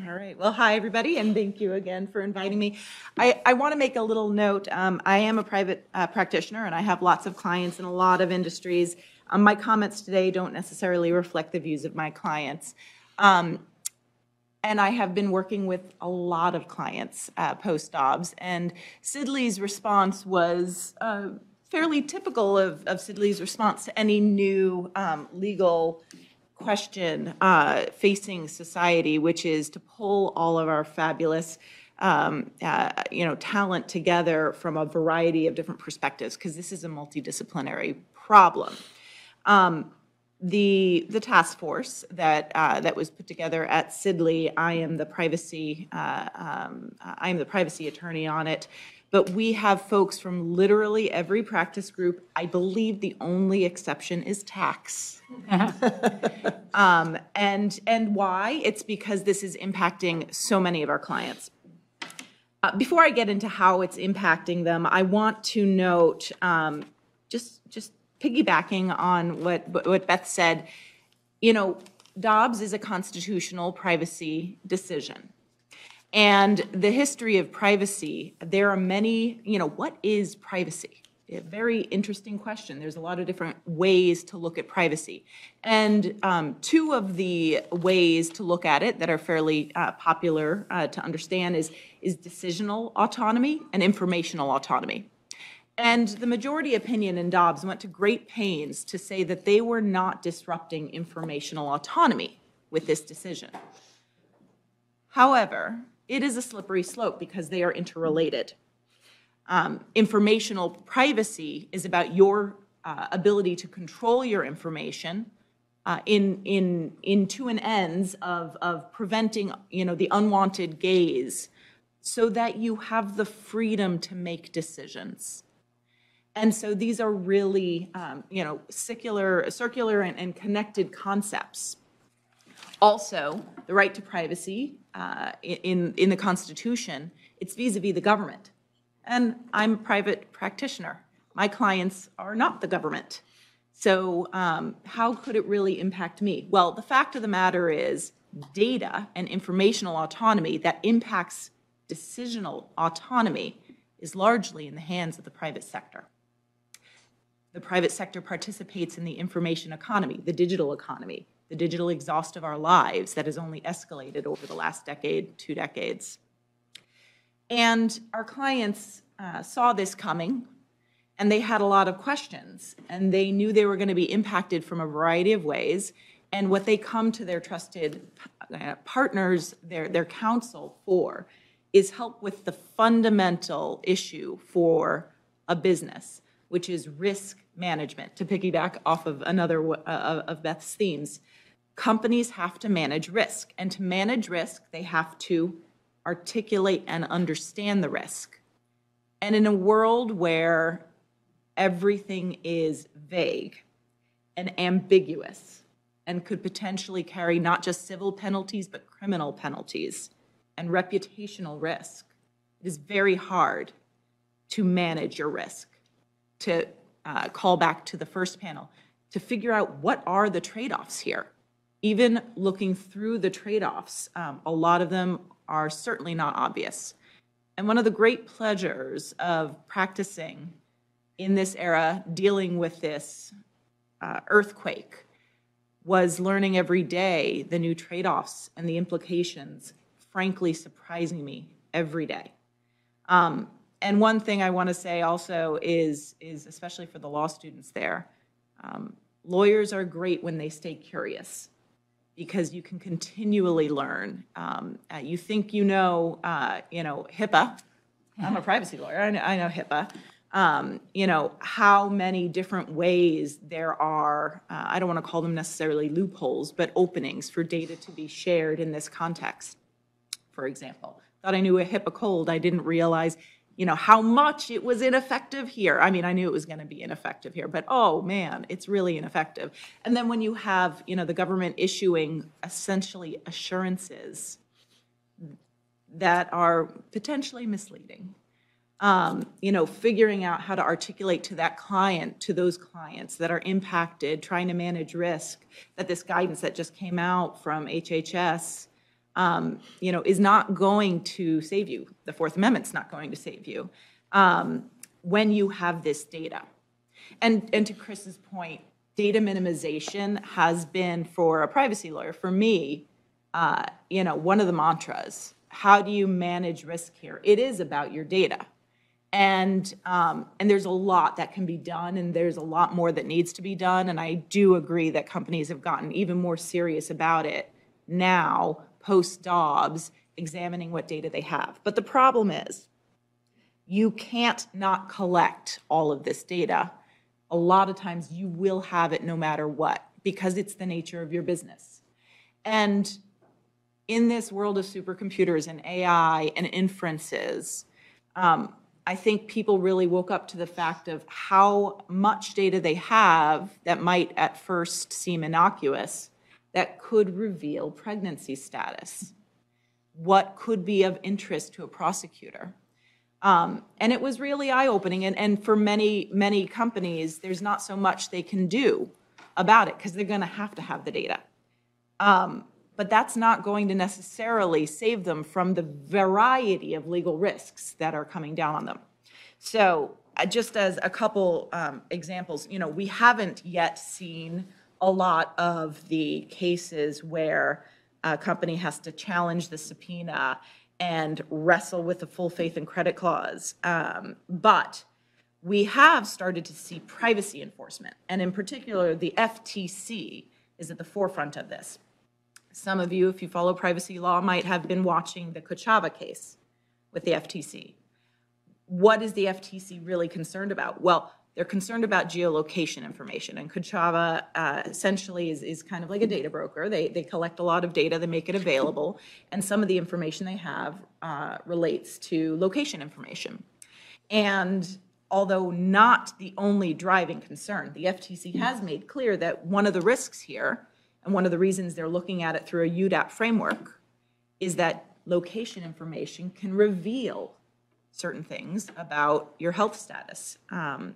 All right. Well, hi, everybody, and thank you again for inviting me. I, I want to make a little note. Um, I am a private uh, practitioner, and I have lots of clients in a lot of industries. Um, my comments today don't necessarily reflect the views of my clients. Um, and I have been working with a lot of clients uh, post Dobbs, and Sidley's response was uh, fairly typical of, of Sidley's response to any new um, legal question uh, facing society, which is to pull all of our fabulous, um, uh, you know, talent together from a variety of different perspectives, because this is a multidisciplinary problem. Um, the the task force that uh, that was put together at Sidley, I am the privacy uh, um, I am the privacy attorney on it. But we have folks from literally every practice group. I believe the only exception is tax. Um, and, and why? It's because this is impacting so many of our clients. Uh, before I get into how it's impacting them, I want to note, um, just, just piggybacking on what, what Beth said, you know, Dobbs is a constitutional privacy decision. And the history of privacy, there are many, you know, what is privacy? A very interesting question. There's a lot of different ways to look at privacy. And um, two of the ways to look at it that are fairly uh, popular uh, to understand is, is decisional autonomy and informational autonomy. And the majority opinion in Dobbs went to great pains to say that they were not disrupting informational autonomy with this decision. However, it is a slippery slope because they are interrelated. Um, informational privacy is about your uh, ability to control your information uh, in in into an ends of of preventing you know the unwanted gaze, so that you have the freedom to make decisions. And so these are really um, you know circular circular and, and connected concepts. Also, the right to privacy uh, in, in the Constitution, it's vis-à-vis the government. And I'm a private practitioner. My clients are not the government. So um, how could it really impact me? Well, the fact of the matter is data and informational autonomy that impacts decisional autonomy is largely in the hands of the private sector. The private sector participates in the information economy, the digital economy, the digital exhaust of our lives that has only escalated over the last decade, two decades. And our clients uh, saw this coming, and they had a lot of questions, and they knew they were going to be impacted from a variety of ways. And what they come to their trusted uh, partners, their, their counsel for, is help with the fundamental issue for a business, which is risk management. To piggyback off of another uh, of Beth's themes, companies have to manage risk. And to manage risk, they have to articulate and understand the risk. And in a world where everything is vague and ambiguous and could potentially carry not just civil penalties, but criminal penalties and reputational risk, it is very hard to manage your risk. To uh, call back to the first panel, to figure out what are the trade-offs here even looking through the trade-offs, um, a lot of them are certainly not obvious. And one of the great pleasures of practicing in this era, dealing with this uh, earthquake, was learning every day the new trade-offs and the implications, frankly surprising me every day. Um, And one thing I want to say also is, is especially for the law students there, um, lawyers are great when they stay curious because you can continually learn. Um, uh, you think you know, uh, you know, HIPAA. I'm a privacy lawyer. I know, I know HIPAA. Um, you know how many different ways there are. Uh, I don't want to call them necessarily loopholes, but openings for data to be shared in this context. For example, thought I knew a HIPAA cold. I didn't realize, you know, how much it was ineffective here. I mean, I knew it was going to be ineffective here, but oh man, it's really ineffective. And then when you have, you know, the government issuing essentially assurances that are potentially misleading. Um, you know, figuring out how to articulate to that client, to those clients that are impacted, trying to manage risk, that this guidance that just came out from HHS, um, you know, is not going to save you. The Fourth Amendment's not going to save you um, when you have this data. And, and to Chris's point, data minimization has been for a privacy lawyer, for me, uh, you know, one of the mantras. How do you manage risk here? It is about your data. And, um, and there's a lot that can be done, and there's a lot more that needs to be done. And I do agree that companies have gotten even more serious about it now, post Dobbs, examining what data they have. But the problem is, you can't not collect all of this data. A lot of times you will have it no matter what, because it's the nature of your business. And in this world of supercomputers and AI and inferences, um, I think people really woke up to the fact of how much data they have that might at first seem innocuous that could reveal pregnancy status, what could be of interest to a prosecutor. Um, and it was really eye-opening, and, and for many, many companies, there's not so much they can do about it because they're going to have to have the data. Um, but that's not going to necessarily save them from the variety of legal risks that are coming down on them. So, uh, just as a couple um, examples, you know, we haven't yet seen a lot of the cases where a company has to challenge the subpoena and wrestle with the full faith and credit clause. Um, but we have started to see privacy enforcement, and in particular, the FTC is at the forefront of this. Some of you, if you follow privacy law, might have been watching the Kochava case with the FTC. What is the FTC really concerned about? Well, they're concerned about geolocation information, and Kochava uh, essentially is, is kind of like a data broker. They, they collect a lot of data, they make it available, and some of the information they have uh, relates to location information. And although not the only driving concern, the FTC has made clear that one of the risks here and one of the reasons they're looking at it through a UDAP framework is that location information can reveal certain things about your health status. Um,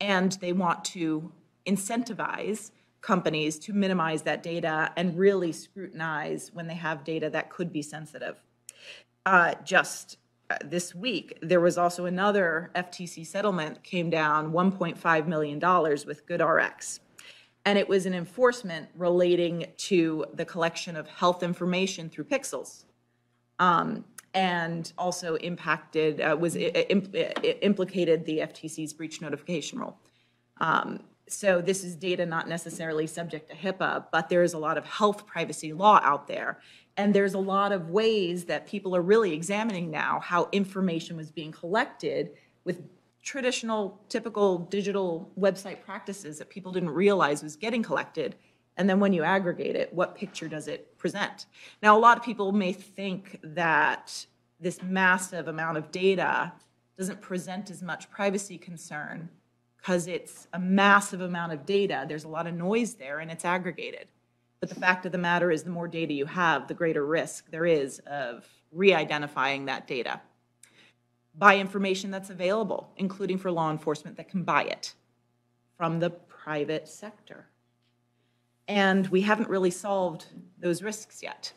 and they want to incentivize companies to minimize that data and really scrutinize when they have data that could be sensitive. Uh, just uh, this week, there was also another FTC settlement came down $1.5 million with GoodRx and it was an enforcement relating to the collection of health information through pixels. Um, and also impacted, uh, was implicated the FTC's breach notification rule. Um, so this is data not necessarily subject to HIPAA, but there is a lot of health privacy law out there. And there's a lot of ways that people are really examining now how information was being collected with traditional, typical digital website practices that people didn't realize was getting collected. And then when you aggregate it, what picture does it present? Now, a lot of people may think that this massive amount of data doesn't present as much privacy concern because it's a massive amount of data. There's a lot of noise there and it's aggregated. But the fact of the matter is, the more data you have, the greater risk there is of re identifying that data by information that's available, including for law enforcement that can buy it from the private sector. And we haven't really solved those risks yet.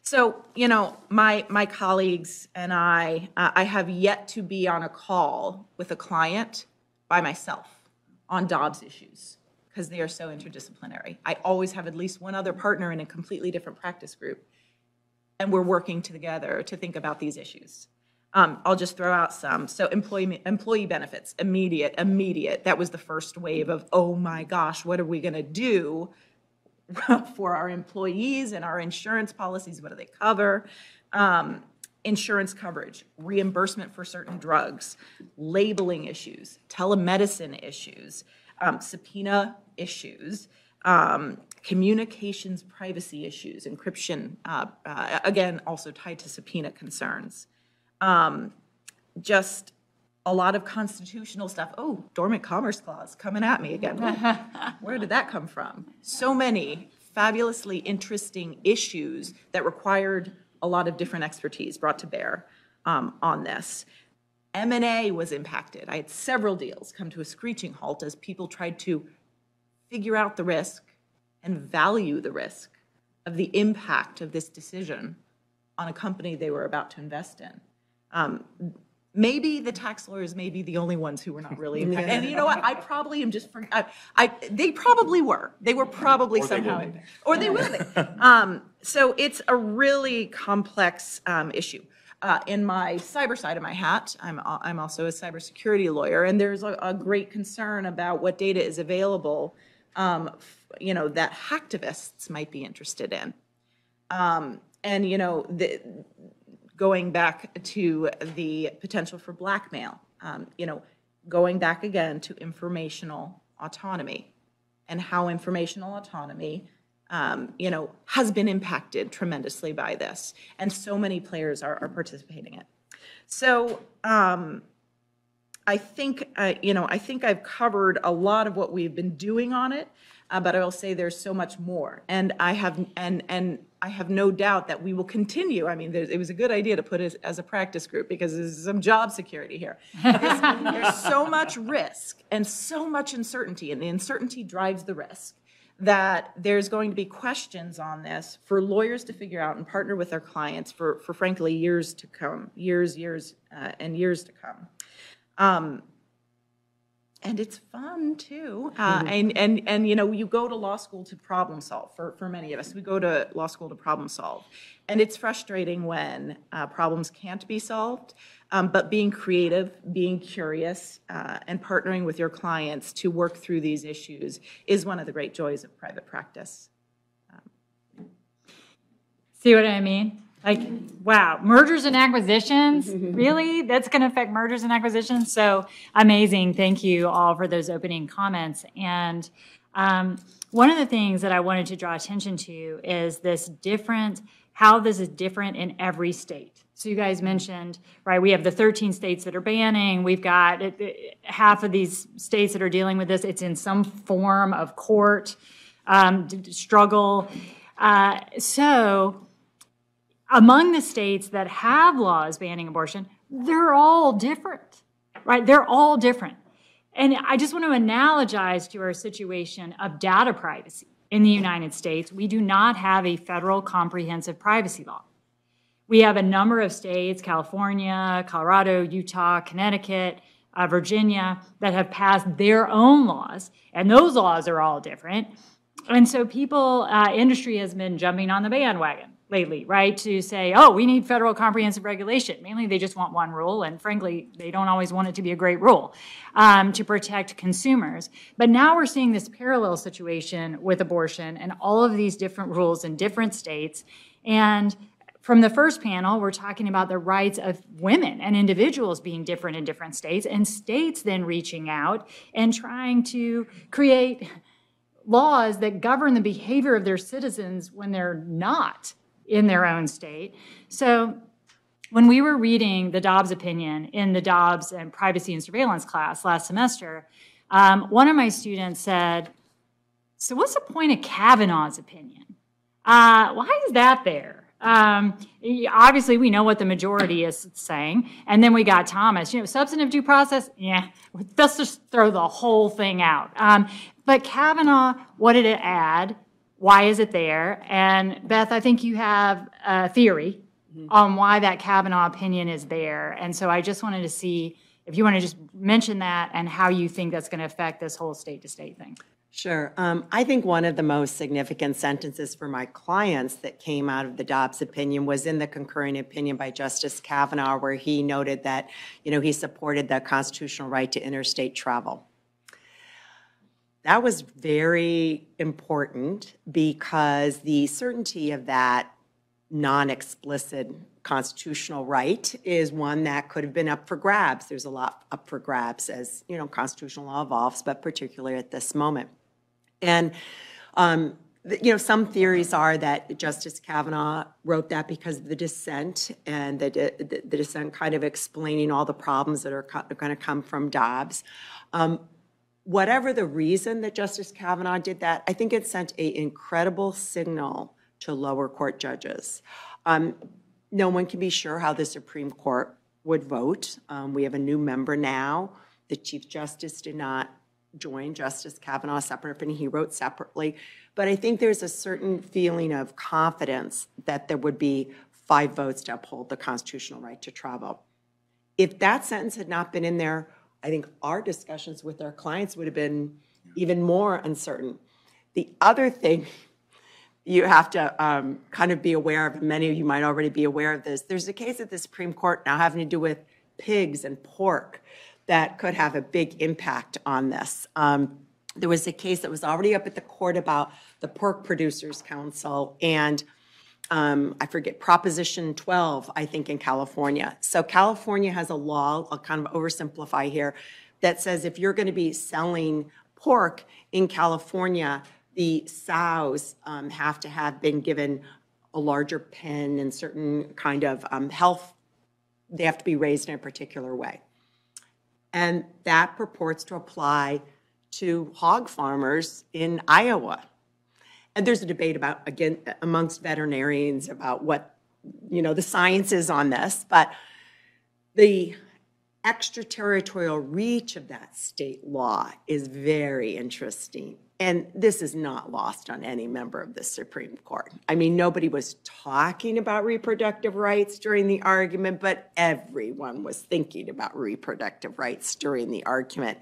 So, you know, my, my colleagues and I, uh, I have yet to be on a call with a client by myself on Dobbs issues because they are so interdisciplinary. I always have at least one other partner in a completely different practice group, and we're working together to think about these issues. Um, I'll just throw out some. So employee, employee benefits, immediate, immediate. That was the first wave of, oh my gosh, what are we going to do for our employees and our insurance policies? What do they cover? Um, insurance coverage, reimbursement for certain drugs, labeling issues, telemedicine issues, um, subpoena issues, um, communications privacy issues, encryption, uh, uh, again, also tied to subpoena concerns um, just a lot of constitutional stuff. Oh, dormant commerce clause coming at me again. Where did that come from? So many fabulously interesting issues that required a lot of different expertise brought to bear um, on this. M&A was impacted. I had several deals come to a screeching halt as people tried to figure out the risk and value the risk of the impact of this decision on a company they were about to invest in. Um, Maybe the tax lawyers may be the only ones who were not really impacted. And you know what? I probably am just, for- I, I, they probably were. They were probably somehow impacted. Or they will be. Um, So it's a really complex um, issue. Uh, In my cyber side of my hat, I'm, al- I'm also a cybersecurity lawyer, and there's a, a great concern about what data is available, um, f- you know, that hacktivists might be interested in. Um, And, you know, the, going back to the potential for blackmail, um, you know, going back again to informational autonomy and how informational autonomy, um, you know, has been impacted tremendously by this. And so many players are, are participating in it. So, um, I think, uh, you know, I think I've covered a lot of what we've been doing on it, uh, but I will say there's so much more. And I have, and, and I have no doubt that we will continue. I mean, it was a good idea to put it as a practice group because there's some job security here. There's, there's so much risk and so much uncertainty, and the uncertainty drives the risk that there's going to be questions on this for lawyers to figure out and partner with their clients for, for frankly, years to come, years, years, uh, and years to come. Um, and it's fun too. Uh, and, and, and, you know, you go to law school to problem solve for, for many of us. We go to law school to problem solve. And it's frustrating when uh, problems can't be solved. Um, but being creative, being curious, uh, and partnering with your clients to work through these issues is one of the great joys of private practice. See what I mean? Like, wow, mergers and acquisitions? Really? That's going to affect mergers and acquisitions? So amazing. Thank you all for those opening comments. And um, one of the things that I wanted to draw attention to is this different, how this is different in every state. So you guys mentioned, right, we have the 13 states that are banning. We've got it- it- half of these states that are dealing with this. It's in some form of court um, struggle. Uh, So among the states that have laws banning abortion, they're all different, right? They're all different. And I just want to analogize to our situation of data privacy in the United States. We do not have a federal comprehensive privacy law. We have a number of states, California, Colorado, Utah, Connecticut, uh, Virginia, that have passed their own laws, and those laws are all different. And so people, uh, industry has been jumping on the bandwagon lately, right? To say, oh, we need federal comprehensive regulation. Mainly they just want one rule, and frankly, they don't always want it to be a great rule um, to protect consumers. But now we're seeing this parallel situation with abortion and all of these different rules in different states. And from the first panel, we're talking about the rights of women and individuals being different in different states, and states then reaching out and trying to create laws that govern the behavior of their citizens when they're not in their own state. So when we were reading the Dobbs opinion in the Dobbs and privacy and surveillance class last semester, um, one of my students said, So, what's the point of Kavanaugh's opinion? Uh, why is that there? Um, obviously, we know what the majority is saying. And then we got Thomas. You know, substantive due process, yeah, let's just throw the whole thing out. Um, but Kavanaugh, what did it add? Why is it there? And Beth, I think you have a theory on why that Kavanaugh opinion is there. And so I just wanted to see if you want to just mention that and how you think that's going to affect this whole state to state thing. Sure. Um, I think one of the most significant sentences for my clients that came out of the Dobbs opinion was in the concurring opinion by Justice Kavanaugh, where he noted that, you know, he supported the constitutional right to interstate travel. That was very important because the certainty of that non-explicit constitutional right is one that could have been up for grabs. There's a lot up for grabs as, you know, constitutional law evolves, but particularly at this moment. And, um, you know, some theories are that Justice Kavanaugh wrote that because of the dissent and the, the the dissent kind of explaining all the problems that are going to come from Dobbs. Um, whatever the reason that Justice Kavanaugh did that, I think it sent a incredible signal to lower court judges. Um, no one can be sure how the Supreme Court would vote. Um, we have a new member now. The Chief Justice did not join Justice Kavanaugh separate opinion. He wrote separately. But I think there's a certain feeling of confidence that there would be five votes to uphold the constitutional right to travel. If that sentence had not been in there, I think our discussions with our clients would have been even more uncertain. The other thing you have to um, kind of be aware of, and many of you might already be aware of this, there's a case at the Supreme Court now having to do with pigs and pork that could have a big impact on this. Um, there was a case that was already up at the court about the Pork Producers Council and um, I forget, Proposition 12, I think, in California. So California has a law, I'll kind of oversimplify here, that says if you're going to be selling pork in California, the sows um, have to have been given a larger pen and certain kind of um, health, they have to be raised in a particular way. And that purports to apply to hog farmers in Iowa. And there's a debate about, again, amongst veterinarians about what, you know, the science is on this, but the extraterritorial reach of that state law is very interesting. And this is not lost on any member of the Supreme Court. I mean, nobody was talking about reproductive rights during the argument, but everyone was thinking about reproductive rights during the argument.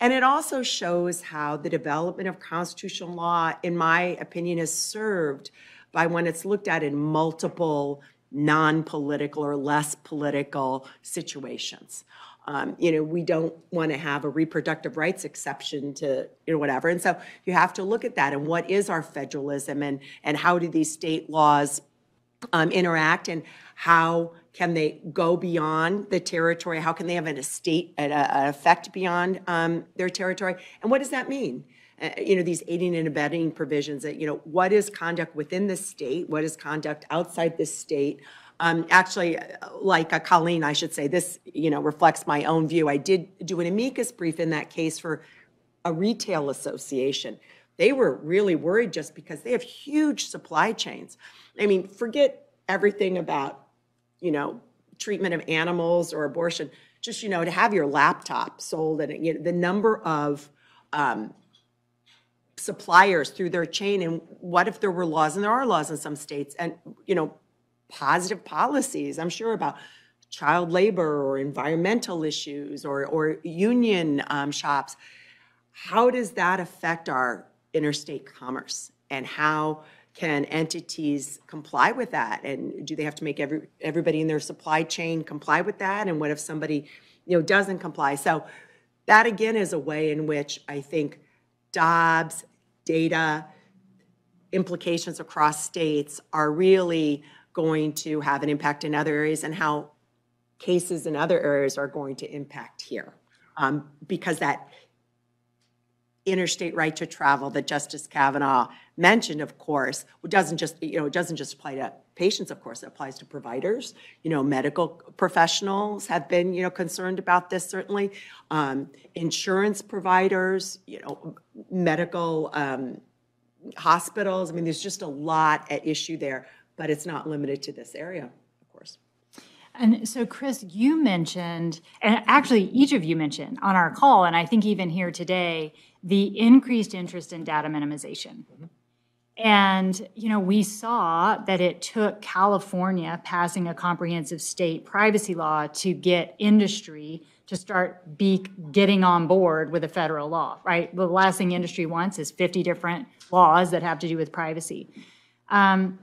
And it also shows how the development of constitutional law, in my opinion, is served by when it's looked at in multiple non-political or less political situations. Um, you know, we don't want to have a reproductive rights exception to, you know, whatever. And so you have to look at that and what is our federalism and, and how do these state laws um, interact and how can they go beyond the territory? How can they have an estate, an, an effect beyond um, their territory? And what does that mean? Uh, you know, these aiding and abetting provisions that, you know, what is conduct within the state? What is conduct outside the state? Um, actually, like uh, Colleen, I should say, this, you know, reflects my own view. I did do an amicus brief in that case for a retail association. They were really worried just because they have huge supply chains. I mean, forget everything about, you know, treatment of animals or abortion. Just, you know, to have your laptop sold and you know, the number of um, suppliers through their chain and what if there were laws and there are laws in some states and you know positive policies, I'm sure, about child labor or environmental issues or, or union um, shops. How does that affect our interstate commerce? And how can entities comply with that? And do they have to make every, everybody in their supply chain comply with that? And what if somebody, you know, doesn't comply? So that again is a way in which I think Dobbs, data, implications across states are really going to have an impact in other areas and how cases in other areas are going to impact here. Um, because that interstate right to travel that Justice Kavanaugh mentioned, of course, doesn't just, you know, it doesn't just apply to patients, of course, it applies to providers. You know, medical professionals have been, you know, concerned about this certainly. Um, insurance providers, you know, medical um, hospitals. I mean, there's just a lot at issue there but it's not limited to this area, of course. And so, Chris, you mentioned, and actually each of you mentioned on our call, and I think even here today, the increased interest in data minimization. And, you know, we saw that it took California passing a comprehensive state privacy law to get industry to start be getting on board with a federal law, right? The last thing industry wants is 50 different laws that have to do with privacy. Um,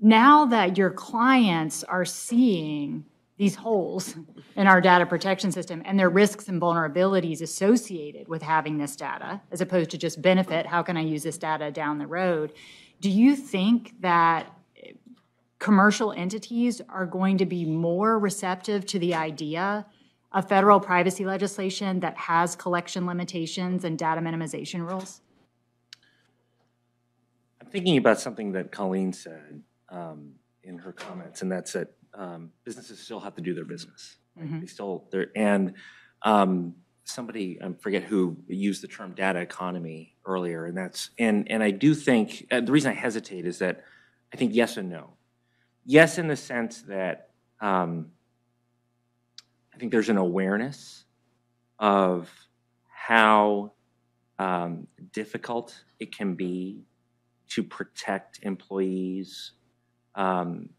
Now that your clients are seeing these holes in our data protection system and their risks and vulnerabilities associated with having this data, as opposed to just benefit, how can I use this data down the road? Do you think that commercial entities are going to be more receptive to the idea of federal privacy legislation that has collection limitations and data minimization rules? I'm thinking about something that Colleen said um, in her comments, and that's that um, businesses still have to do their business. right? They still, they're, and um, somebody, I forget who, used the term data economy earlier, and that's, and, and I do think, uh, the reason I hesitate is that I think yes and no. Yes, in the sense that um, I think there's an awareness of how um, difficult it can be to protect employees um,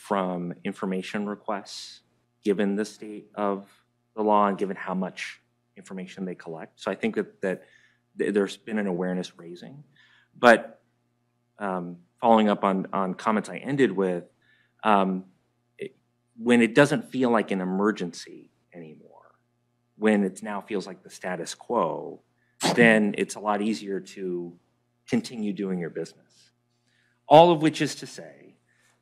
from information requests, given the state of the law and given how much information they collect. So I think that, that th- there's been an awareness raising. But um, following up on, on comments I ended with, um, it- when it doesn't feel like an emergency anymore, when it now feels like the status quo, then it's a lot easier to continue doing your business. All of which is to say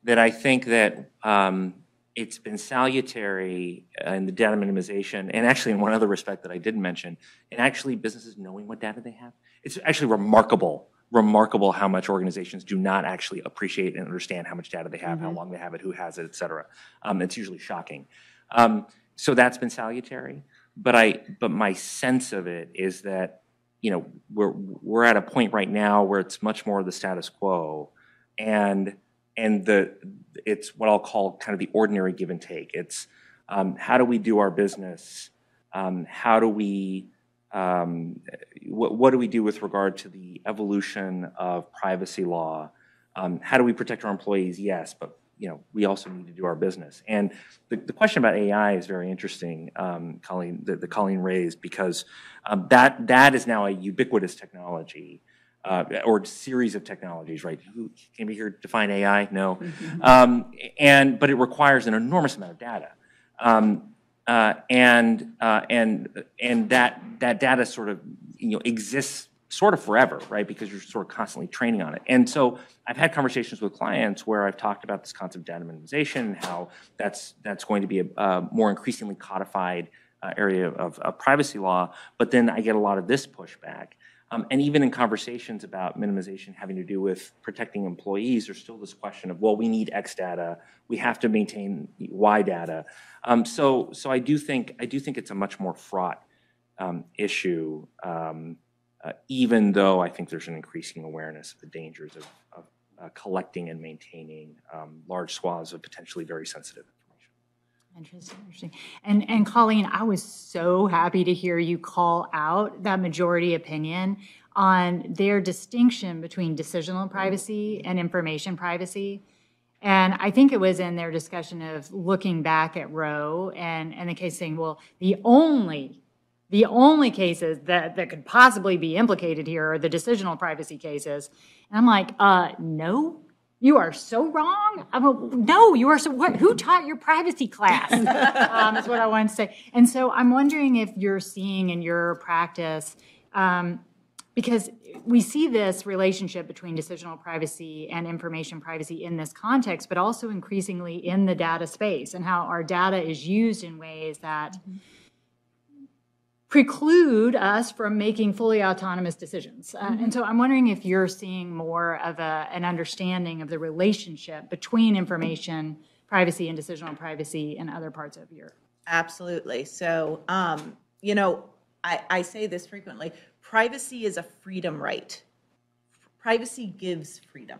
that I think that um, it's been salutary in the data minimization, and actually in one other respect that I didn't mention, and actually businesses knowing what data they have. It's actually remarkable, remarkable how much organizations do not actually appreciate and understand how much data they have, how long they have it, who has it, et cetera. Um, It's usually shocking. Um, So that's been salutary. But I, but my sense of it is that, you know, we're, we're at a point right now where it's much more the status quo. And, and the, it's what I'll call kind of the ordinary give and take. It's um, how do we do our business? Um, How do we, um, what, what do we do with regard to the evolution of privacy law? Um, How do we protect our employees? Yes, but, you know, we also need to do our business. And the, the question about AI is very interesting, um, Colleen, that that Colleen raised, because um, that, that is now a ubiquitous technology, uh, or series of technologies, right? Who came here to define AI? No. Um, And, but it requires an enormous amount of data. Um, uh, And, uh, and, and that, that data sort of, you know, exists sort of forever, right? Because you're sort of constantly training on it. And so I've had conversations with clients where I've talked about this concept of data minimization, and how that's, that's going to be a uh, more increasingly codified uh, area of, of privacy law. But then I get a lot of this pushback. Um, And even in conversations about minimization having to do with protecting employees, there's still this question of, well, we need X data, we have to maintain Y data. Um, So, so I do think, I do think it's a much more fraught um, issue, um, uh, even though I think there's an increasing awareness of the dangers of, of uh, collecting and maintaining um, large swaths of potentially very sensitive. Interesting, interesting. And, and Colleen, I was so happy to hear you call out that majority opinion on their distinction between decisional privacy and information privacy. And I think it was in their discussion of looking back at Roe and, and the case saying, well, the only, the only cases that, that could possibly be implicated here are the decisional privacy cases. And I'm like, uh, no, you are so wrong. I'm a, no, you are so, what, who taught your privacy class? um, is what I wanted to say. And so I'm wondering if you're seeing in your practice, um, because we see this relationship between decisional privacy and information privacy in this context, but also increasingly in the data space and how our data is used in ways that preclude us from making fully autonomous decisions. Uh, And so I'm wondering if you're seeing more of a, an understanding of the relationship between information privacy and decisional privacy in other parts of your Absolutely. So, um, you know, I, I say this frequently, privacy is a freedom right. Privacy gives freedom.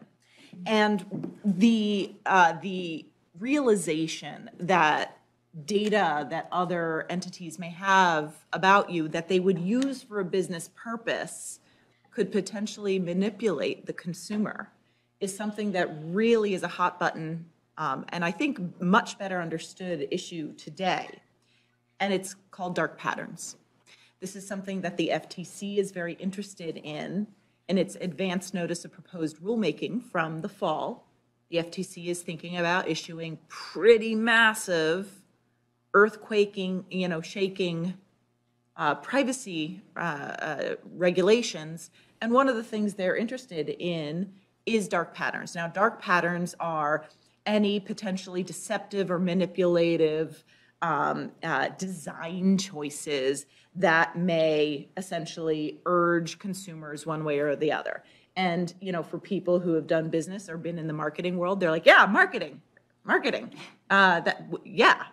And the, uh, the realization that data that other entities may have about you that they would use for a business purpose could potentially manipulate the consumer is something that really is a hot button um, and I think much better understood issue today. and it's called dark patterns. This is something that the FTC is very interested in, in its advance notice of proposed rulemaking from the fall. The FTC is thinking about issuing pretty massive earthquaking, you know, shaking uh, privacy uh, uh, regulations. And one of the things they're interested in is dark patterns. Now, dark patterns are any potentially deceptive or manipulative um, uh, design choices that may essentially urge consumers one way or the other. And, you know, for people who have done business or been in the marketing world, they're like, yeah, marketing, marketing. Uh, that, yeah,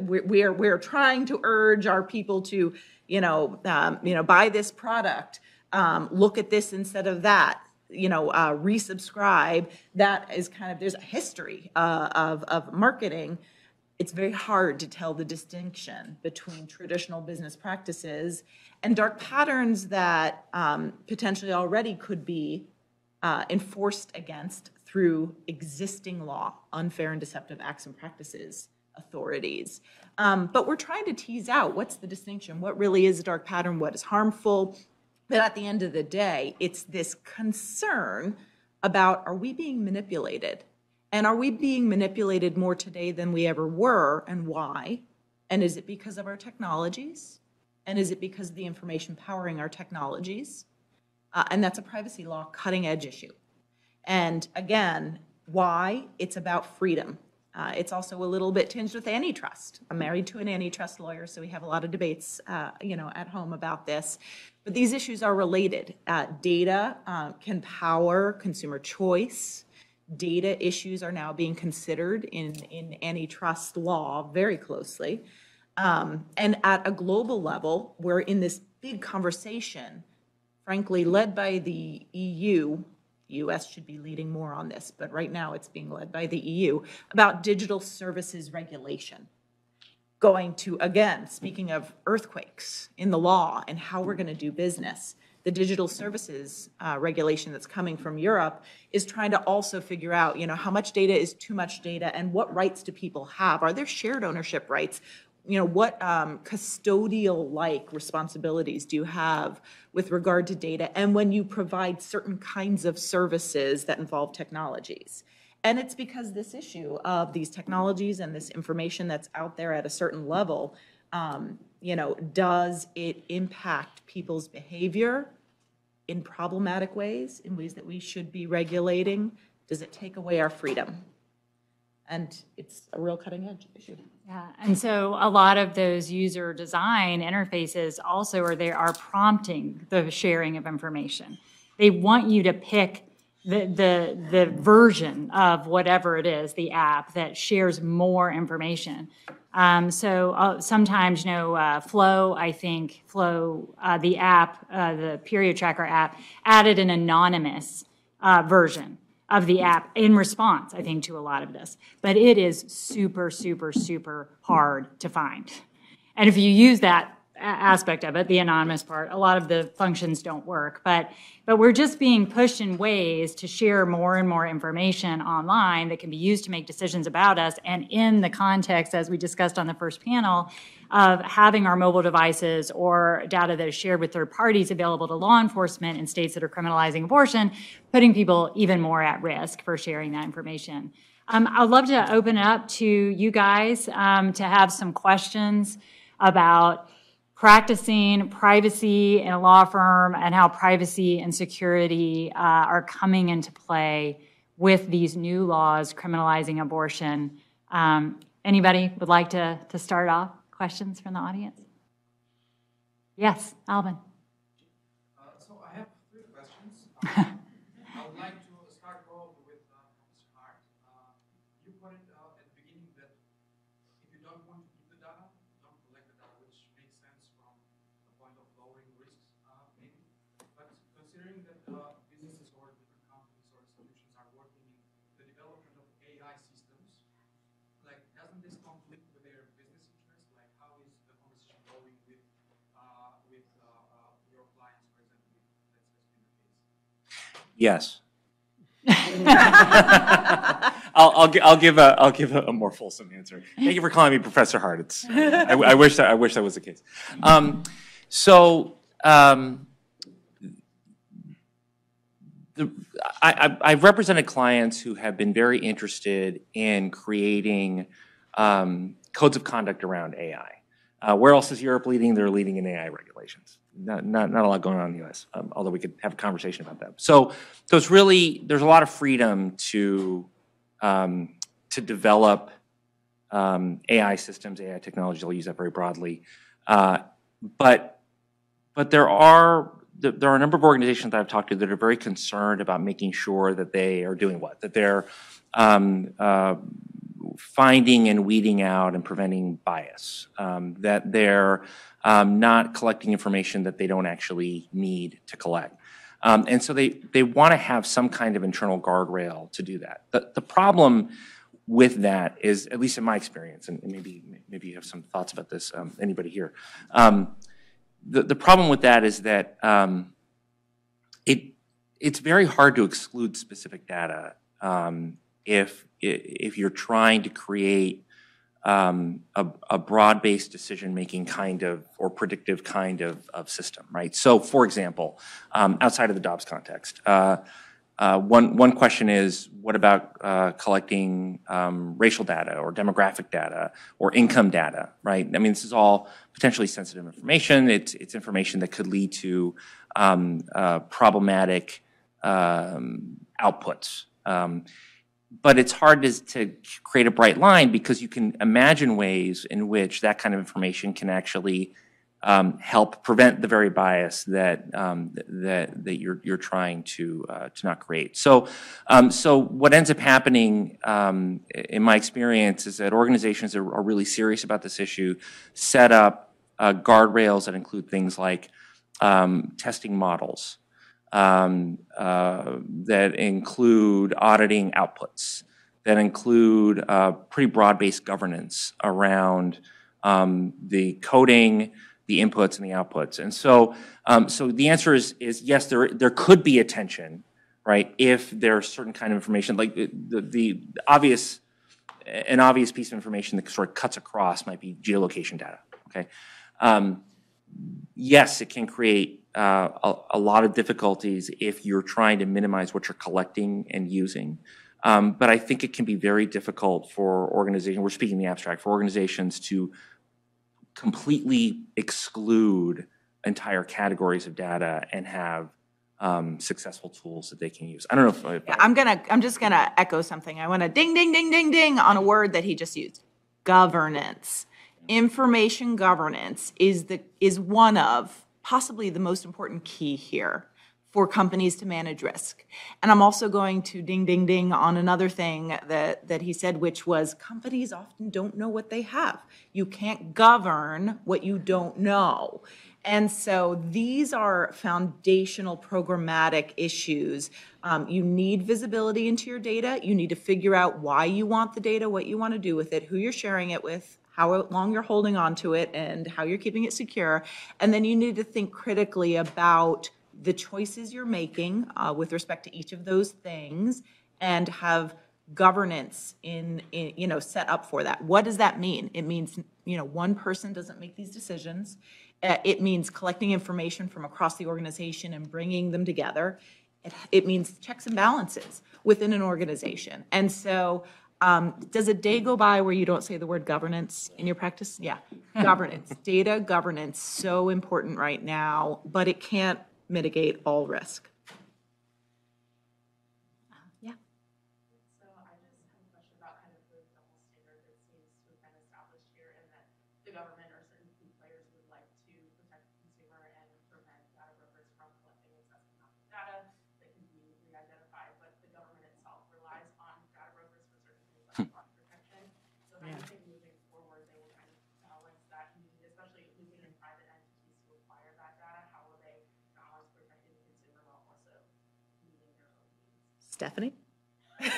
we're, we're trying to urge our people to, you know, um, you know, buy this product, um, look at this instead of that, you know, uh, resubscribe. That is kind of, there's a history uh, of, of marketing it's very hard to tell the distinction between traditional business practices and dark patterns that um, potentially already could be uh, enforced against through existing law, unfair and deceptive acts and practices authorities. Um, but we're trying to tease out what's the distinction, what really is a dark pattern, what is harmful. But at the end of the day, it's this concern about are we being manipulated? And are we being manipulated more today than we ever were, and why? And is it because of our technologies? And is it because of the information powering our technologies? Uh, and that's a privacy law cutting edge issue. And again, why? It's about freedom. Uh, it's also a little bit tinged with antitrust. I'm married to an antitrust lawyer, so we have a lot of debates, uh, you know, at home about this. But these issues are related. Uh, data uh, can power consumer choice data issues are now being considered in, in antitrust law very closely. Um, and at a global level, we're in this big conversation, frankly, led by the EU. US should be leading more on this, but right now it's being led by the EU about digital services regulation. Going to, again, speaking of earthquakes in the law and how we're going to do business the digital services uh, regulation that's coming from Europe is trying to also figure out, you know, how much data is too much data and what rights do people have? Are there shared ownership rights? You know, what um, custodial-like responsibilities do you have with regard to data? And when you provide certain kinds of services that involve technologies. And it's because this issue of these technologies and this information that's out there at a certain level, um, you know, does it impact people's behavior? in problematic ways, in ways that we should be regulating? Does it take away our freedom? And it's a real cutting edge issue. Yeah, and so a lot of those user design interfaces also are they are prompting the sharing of information. They want you to pick the, the, the version of whatever it is, the app that shares more information. Um, so uh, sometimes, you know, uh, Flow, I think, Flow, uh, the app, uh, the period tracker app, added an anonymous uh, version of the app in response, I think, to a lot of this. But it is super, super, super hard to find. And if you use that aspect of it, the anonymous part. A lot of the functions don't work, but but we're just being pushed in ways to share more and more information online that can be used to make decisions about us. And in the context, as we discussed on the first panel, of having our mobile devices or data that is shared with third parties available to law enforcement in states that are criminalizing abortion, putting people even more at risk for sharing that information. Um, I'd love to open it up to you guys um, to have some questions about practicing privacy in a law firm and how privacy and security uh, are coming into play with these new laws criminalizing abortion. Um, anybody would like to, to start off? Questions from the audience? Yes, Alvin. Uh, so I have three questions. Yes. I'll, I'll, I'll give a, I'll give a, a more fulsome answer. Thank you for calling me Professor Hart. It's, I, I wish that, I wish that was the case. Um, so, um, the, I, I, I've represented clients who have been very interested in creating, um, codes of conduct around AI. Uh, where else is Europe leading? They're leading in AI regulations. Not, not, not a lot going on in the US, um, although we could have a conversation about that. So, so it's really, there's a lot of freedom to, um, to develop um, AI systems, AI technologies, I'll use that very broadly. Uh, But, but there are, there are a number of organizations that I've talked to that are very concerned about making sure that they are doing what? That they're um, uh, finding and weeding out and preventing bias, um, that they're um, not collecting information that they don't actually need to collect. Um, and so they, they want to have some kind of internal guardrail to do that. The, the problem with that is, at least in my experience, and maybe, maybe you have some thoughts about this, um, anybody here. Um, the, the problem with that is that um, it, it's very hard to exclude specific data if, if you're trying to create um, a, a broad-based decision-making kind of, or predictive kind of, of system, right? So, for example, um, outside of the Dobbs context, uh, uh, one, one question is, what about uh, collecting um, racial data or demographic data or income data, right? I mean, this is all potentially sensitive information. It's, it's information that could lead to um, uh, problematic um, outputs. But it's hard to, to create a bright line because you can imagine ways in which that kind of information can actually um, help prevent the very bias that um, that that you're you're trying to uh, to not create. So, um, so what ends up happening um, in my experience is that organizations are, are really serious about this issue, set up uh, guardrails that include things like um, testing models um, uh, that include auditing outputs, that include uh, pretty broad-based governance around um, the coding, the inputs, and the outputs. And so, um, so the answer is, is yes, there, there could be a tension, right, if there's certain kind of information, like the, the, the obvious, an obvious piece of information that sort of cuts across might be geolocation data, okay? Um, yes, it can create uh, a, a lot of difficulties if you're trying to minimize what you're collecting and using. Um, but I think it can be very difficult for organizations, we're speaking the abstract, for organizations to completely exclude entire categories of data and have um, successful tools that they can use. I don't know if. I- I'm gonna, I'm just gonna echo something. I want to ding, ding, ding, ding, ding on a word that he just used. Governance. Information governance is the, is one of possibly the most important key here for companies to manage risk. And I'm also going to ding, ding, ding on another thing that, that he said, which was companies often don't know what they have. You can't govern what you don't know. And so these are foundational programmatic issues. Um, you need visibility into your data. You need to figure out why you want the data, what you want to do with it, who you're sharing it with, how long you're holding on to it, and how you're keeping it secure. And then you need to think critically about the choices you're making uh, with respect to each of those things and have governance in, in, you know, set up for that. What does that mean? It means, you know, one person doesn't make these decisions. Uh, It means collecting information from across the organization and bringing them together. It, it means checks and balances within an organization. And so, um, does a day go by where you don't say the word governance in your practice? Yeah, governance, data governance, so important right now, but it can't mitigate all risk. Yeah. So I just have a question about kind of the double standard that seems to have been established here and that the government or certain key players would like to protect the consumer and prevent data brokers from collecting excessive amounts of data that can be re-identified, but the government itself relies on data brokers for certain things like fraud protection. So how do you think moving forward, they will kind of balance that need, especially looking in private entities to acquire that data? How will they balance protecting the consumer while also meeting their own needs? Stephanie?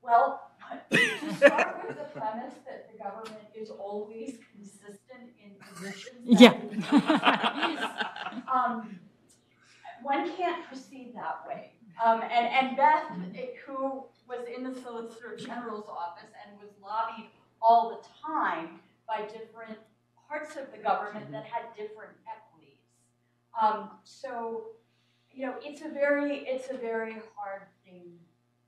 Well, to start with the premise that the government is always consistent in positions. Yeah. we take, can't proceed that way. Um, and, and Beth, who was in the Solicitor General's office and was lobbied all the time by different parts of the government that had different equities. Um, so, you know, it's a very, it's a very hard thing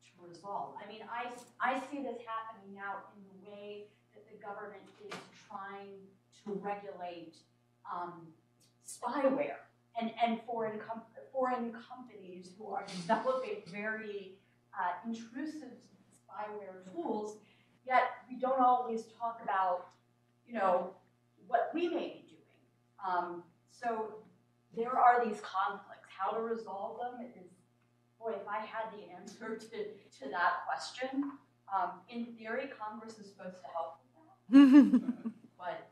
to resolve. I mean, I, I see this happening now in the way that the government is trying to regulate, um, spyware and, and foreign com- foreign companies who are developing very, uh, intrusive spyware tools, yet we don't always talk about, you know, what we may be doing. Um, so there are these conflicts. How to resolve them is, boy, if I had the answer to, to that question, um, in theory, Congress is supposed to help with that. But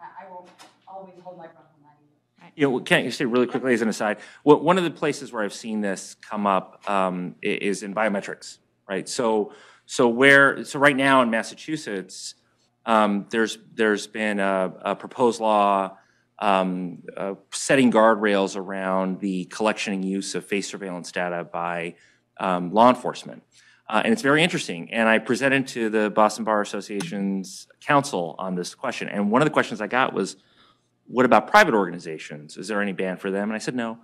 I, I won't always hold my breath on that either. You know, can I say really quickly as an aside, what, one of the places where I've seen this come up um, is in biometrics, right? So, so where, so right now in Massachusetts, um, there's, there's been a, a proposed law um, uh, setting guardrails around the collection and use of face surveillance data by um, law enforcement. Uh, and it's very interesting. And I presented to the Boston Bar Association's council on this question. And one of the questions I got was, what about private organizations? Is there any ban for them? And I said, no.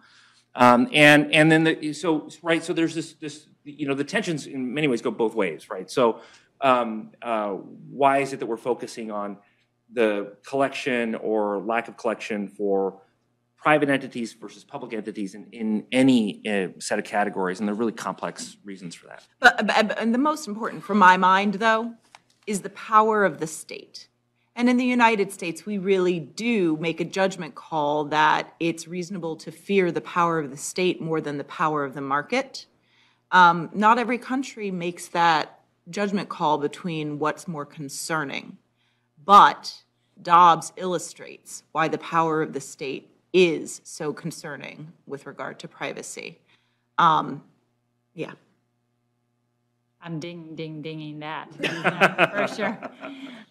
Um, and, and then the, so, right, so there's this, this, you know, the tensions in many ways go both ways, right? So, um, uh, why is it that we're focusing on the collection or lack of collection for private entities versus public entities in, in any uh, set of categories? And there are really complex reasons for that. But, and the most important for my mind, though, is the power of the state. And in the United States, we really do make a judgment call that it's reasonable to fear the power of the state more than the power of the market. Um, not every country makes that judgment call between what's more concerning. But Dobbs illustrates why the power of the state is so concerning with regard to privacy. Um, yeah. I'm ding, ding, dinging that, for sure.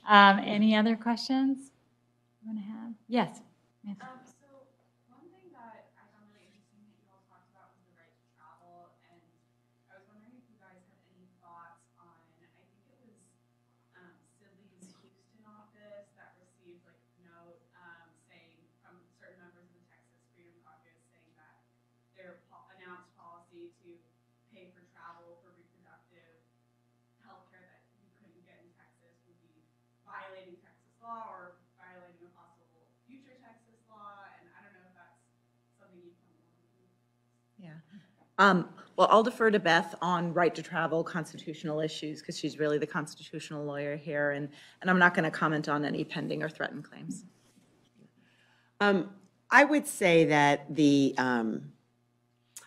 Um, Any other questions you want to have? Yes. Nancy. Um, so one thing that I found really interesting that you all talked about was the right to travel, and I was wondering if you guys had any thoughts on, I think it was, um, Sidley's Houston office that received like a note, um, saying from certain members of the Texas Freedom Caucus saying that their po- announced policy to pay for travel for reproductive healthcare that you couldn't get in Texas would be violating Texas law or violating a possible future Texas law, and I don't know if that's something you can. Yeah. Um, Well, I'll defer to Beth on right to travel constitutional issues, because she's really the constitutional lawyer here, and, and I'm not going to comment on any pending or threatened claims. Um, I would say that the, um,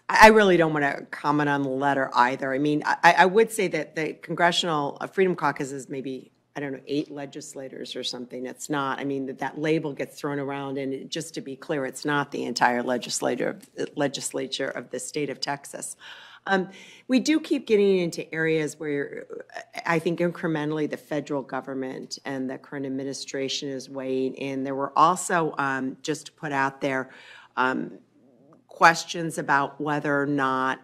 I I really don't want to comment on the letter either. I mean, I, I would say that the Congressional uh, Freedom Caucus is maybe, I don't know, eight legislators or something. It's not, I mean, that that label gets thrown around, and it- just to be clear, it's not the entire legislature, legislature of the state of Texas. Um, We do keep getting into areas where uh, I think incrementally the federal government and the current administration is weighing in. There were also, um, just to put out there, um, questions about whether or not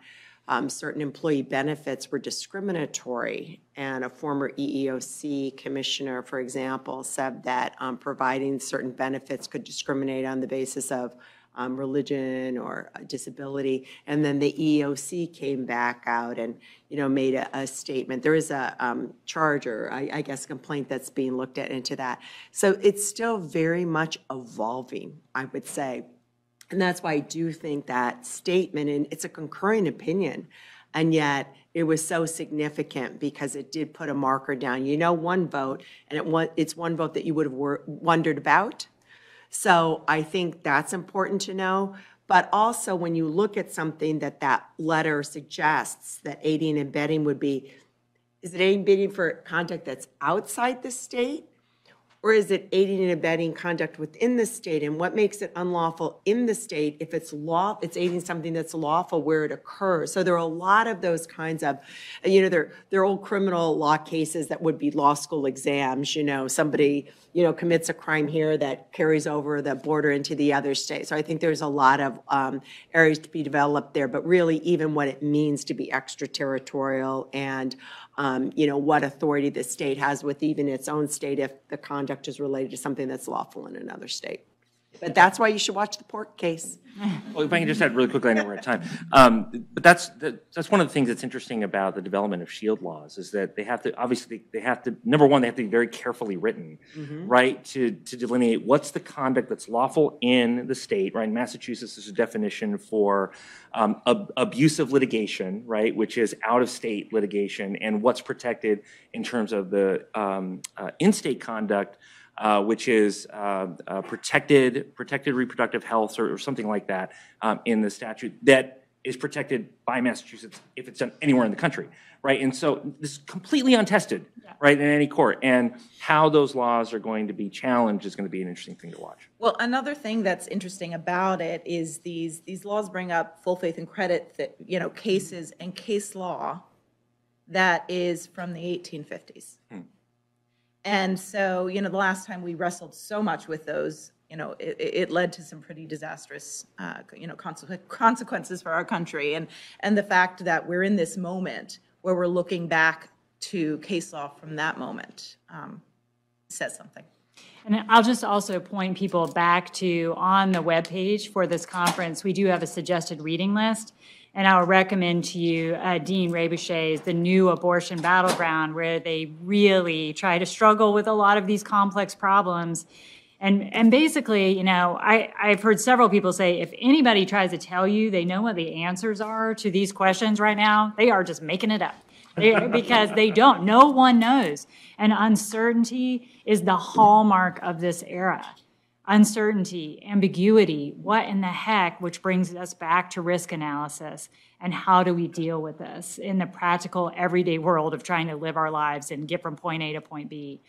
um, certain employee benefits were discriminatory. And a former EEOC commissioner, for example, said that um, providing certain benefits could discriminate on the basis of um, religion or disability. And then the EEOC came back out and, you know, made a, a statement. There is a um, charge or, I, I guess, complaint that's being looked at into that. So it's still very much evolving, I would say. And that's why I do think that statement, and it's a concurring opinion, and yet it was so significant because it did put a marker down. You know, one vote, and it it's one vote that you would have wondered about. So I think that's important to know. But also, when you look at something that that letter suggests, that aiding and abetting would be, is it aiding and abetting for conduct that's outside the state? Or is it aiding and abetting conduct within the state? And what makes it unlawful in the state if it's law, it's aiding something that's lawful where it occurs? So there are a lot of those kinds of, you know, they're, they're old criminal law cases that would be law school exams, you know, somebody, you know, commits a crime here that carries over the border into the other state. So I think there's a lot of um, areas to be developed there, but really even what it means to be extraterritorial and, um, you know, what authority the state has with even its own state if the conduct is related to something that's lawful in another state. But that's why you should watch the pork case. Well, if I can just add really quickly, I know we're at time. Um, But that's, that- that's one of the things that's interesting about the development of shield laws, is that they have to, obviously, they have to, number one, they have to be very carefully written, right? To, to delineate what's the conduct that's lawful in the state, right? In Massachusetts, there's a definition for um, ab- abusive litigation, right? Which is out-of-state litigation, and what's protected in terms of the um, uh, in-state conduct uh, which is uh, uh, protected, protected reproductive health or, or something like that um, in the statute that is protected by Massachusetts if it's done anywhere in the country, right? And so this is completely untested, right, in any court. And how those laws are going to be challenged is going to be an interesting thing to watch. Well, another thing that's interesting about it is these, these laws bring up full faith and credit, that, you know, cases and case law that is from the 1850s. And so, you know, the last time we wrestled so much with those, you know, it, it led to some pretty disastrous, uh, you know, consequences for our country. And, and the fact that we're in this moment where we're looking back to case law from that moment um, says something. And I'll just also point people back to, on the webpage for this conference, we do have a suggested reading list. And I'll recommend to you uh, Dean Rebouché's The New Abortion Battleground, where they really try to struggle with a lot of these complex problems. And, and basically, you know, I, I've heard several people say, if anybody tries to tell you they know what the answers are to these questions right now, they are just making it up. Because they don't, no one knows. And uncertainty is the hallmark of this era. Uncertainty, ambiguity, what in the heck, which brings us back to risk analysis. And how do we deal with this in the practical, everyday world of trying to live our lives and get from point A to point B?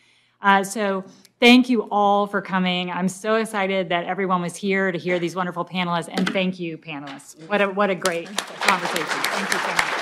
Uh, so thank you all for coming. I'm so excited that everyone was here to hear these wonderful panelists, and thank you, panelists. What a, what a great conversation. Thank you so much.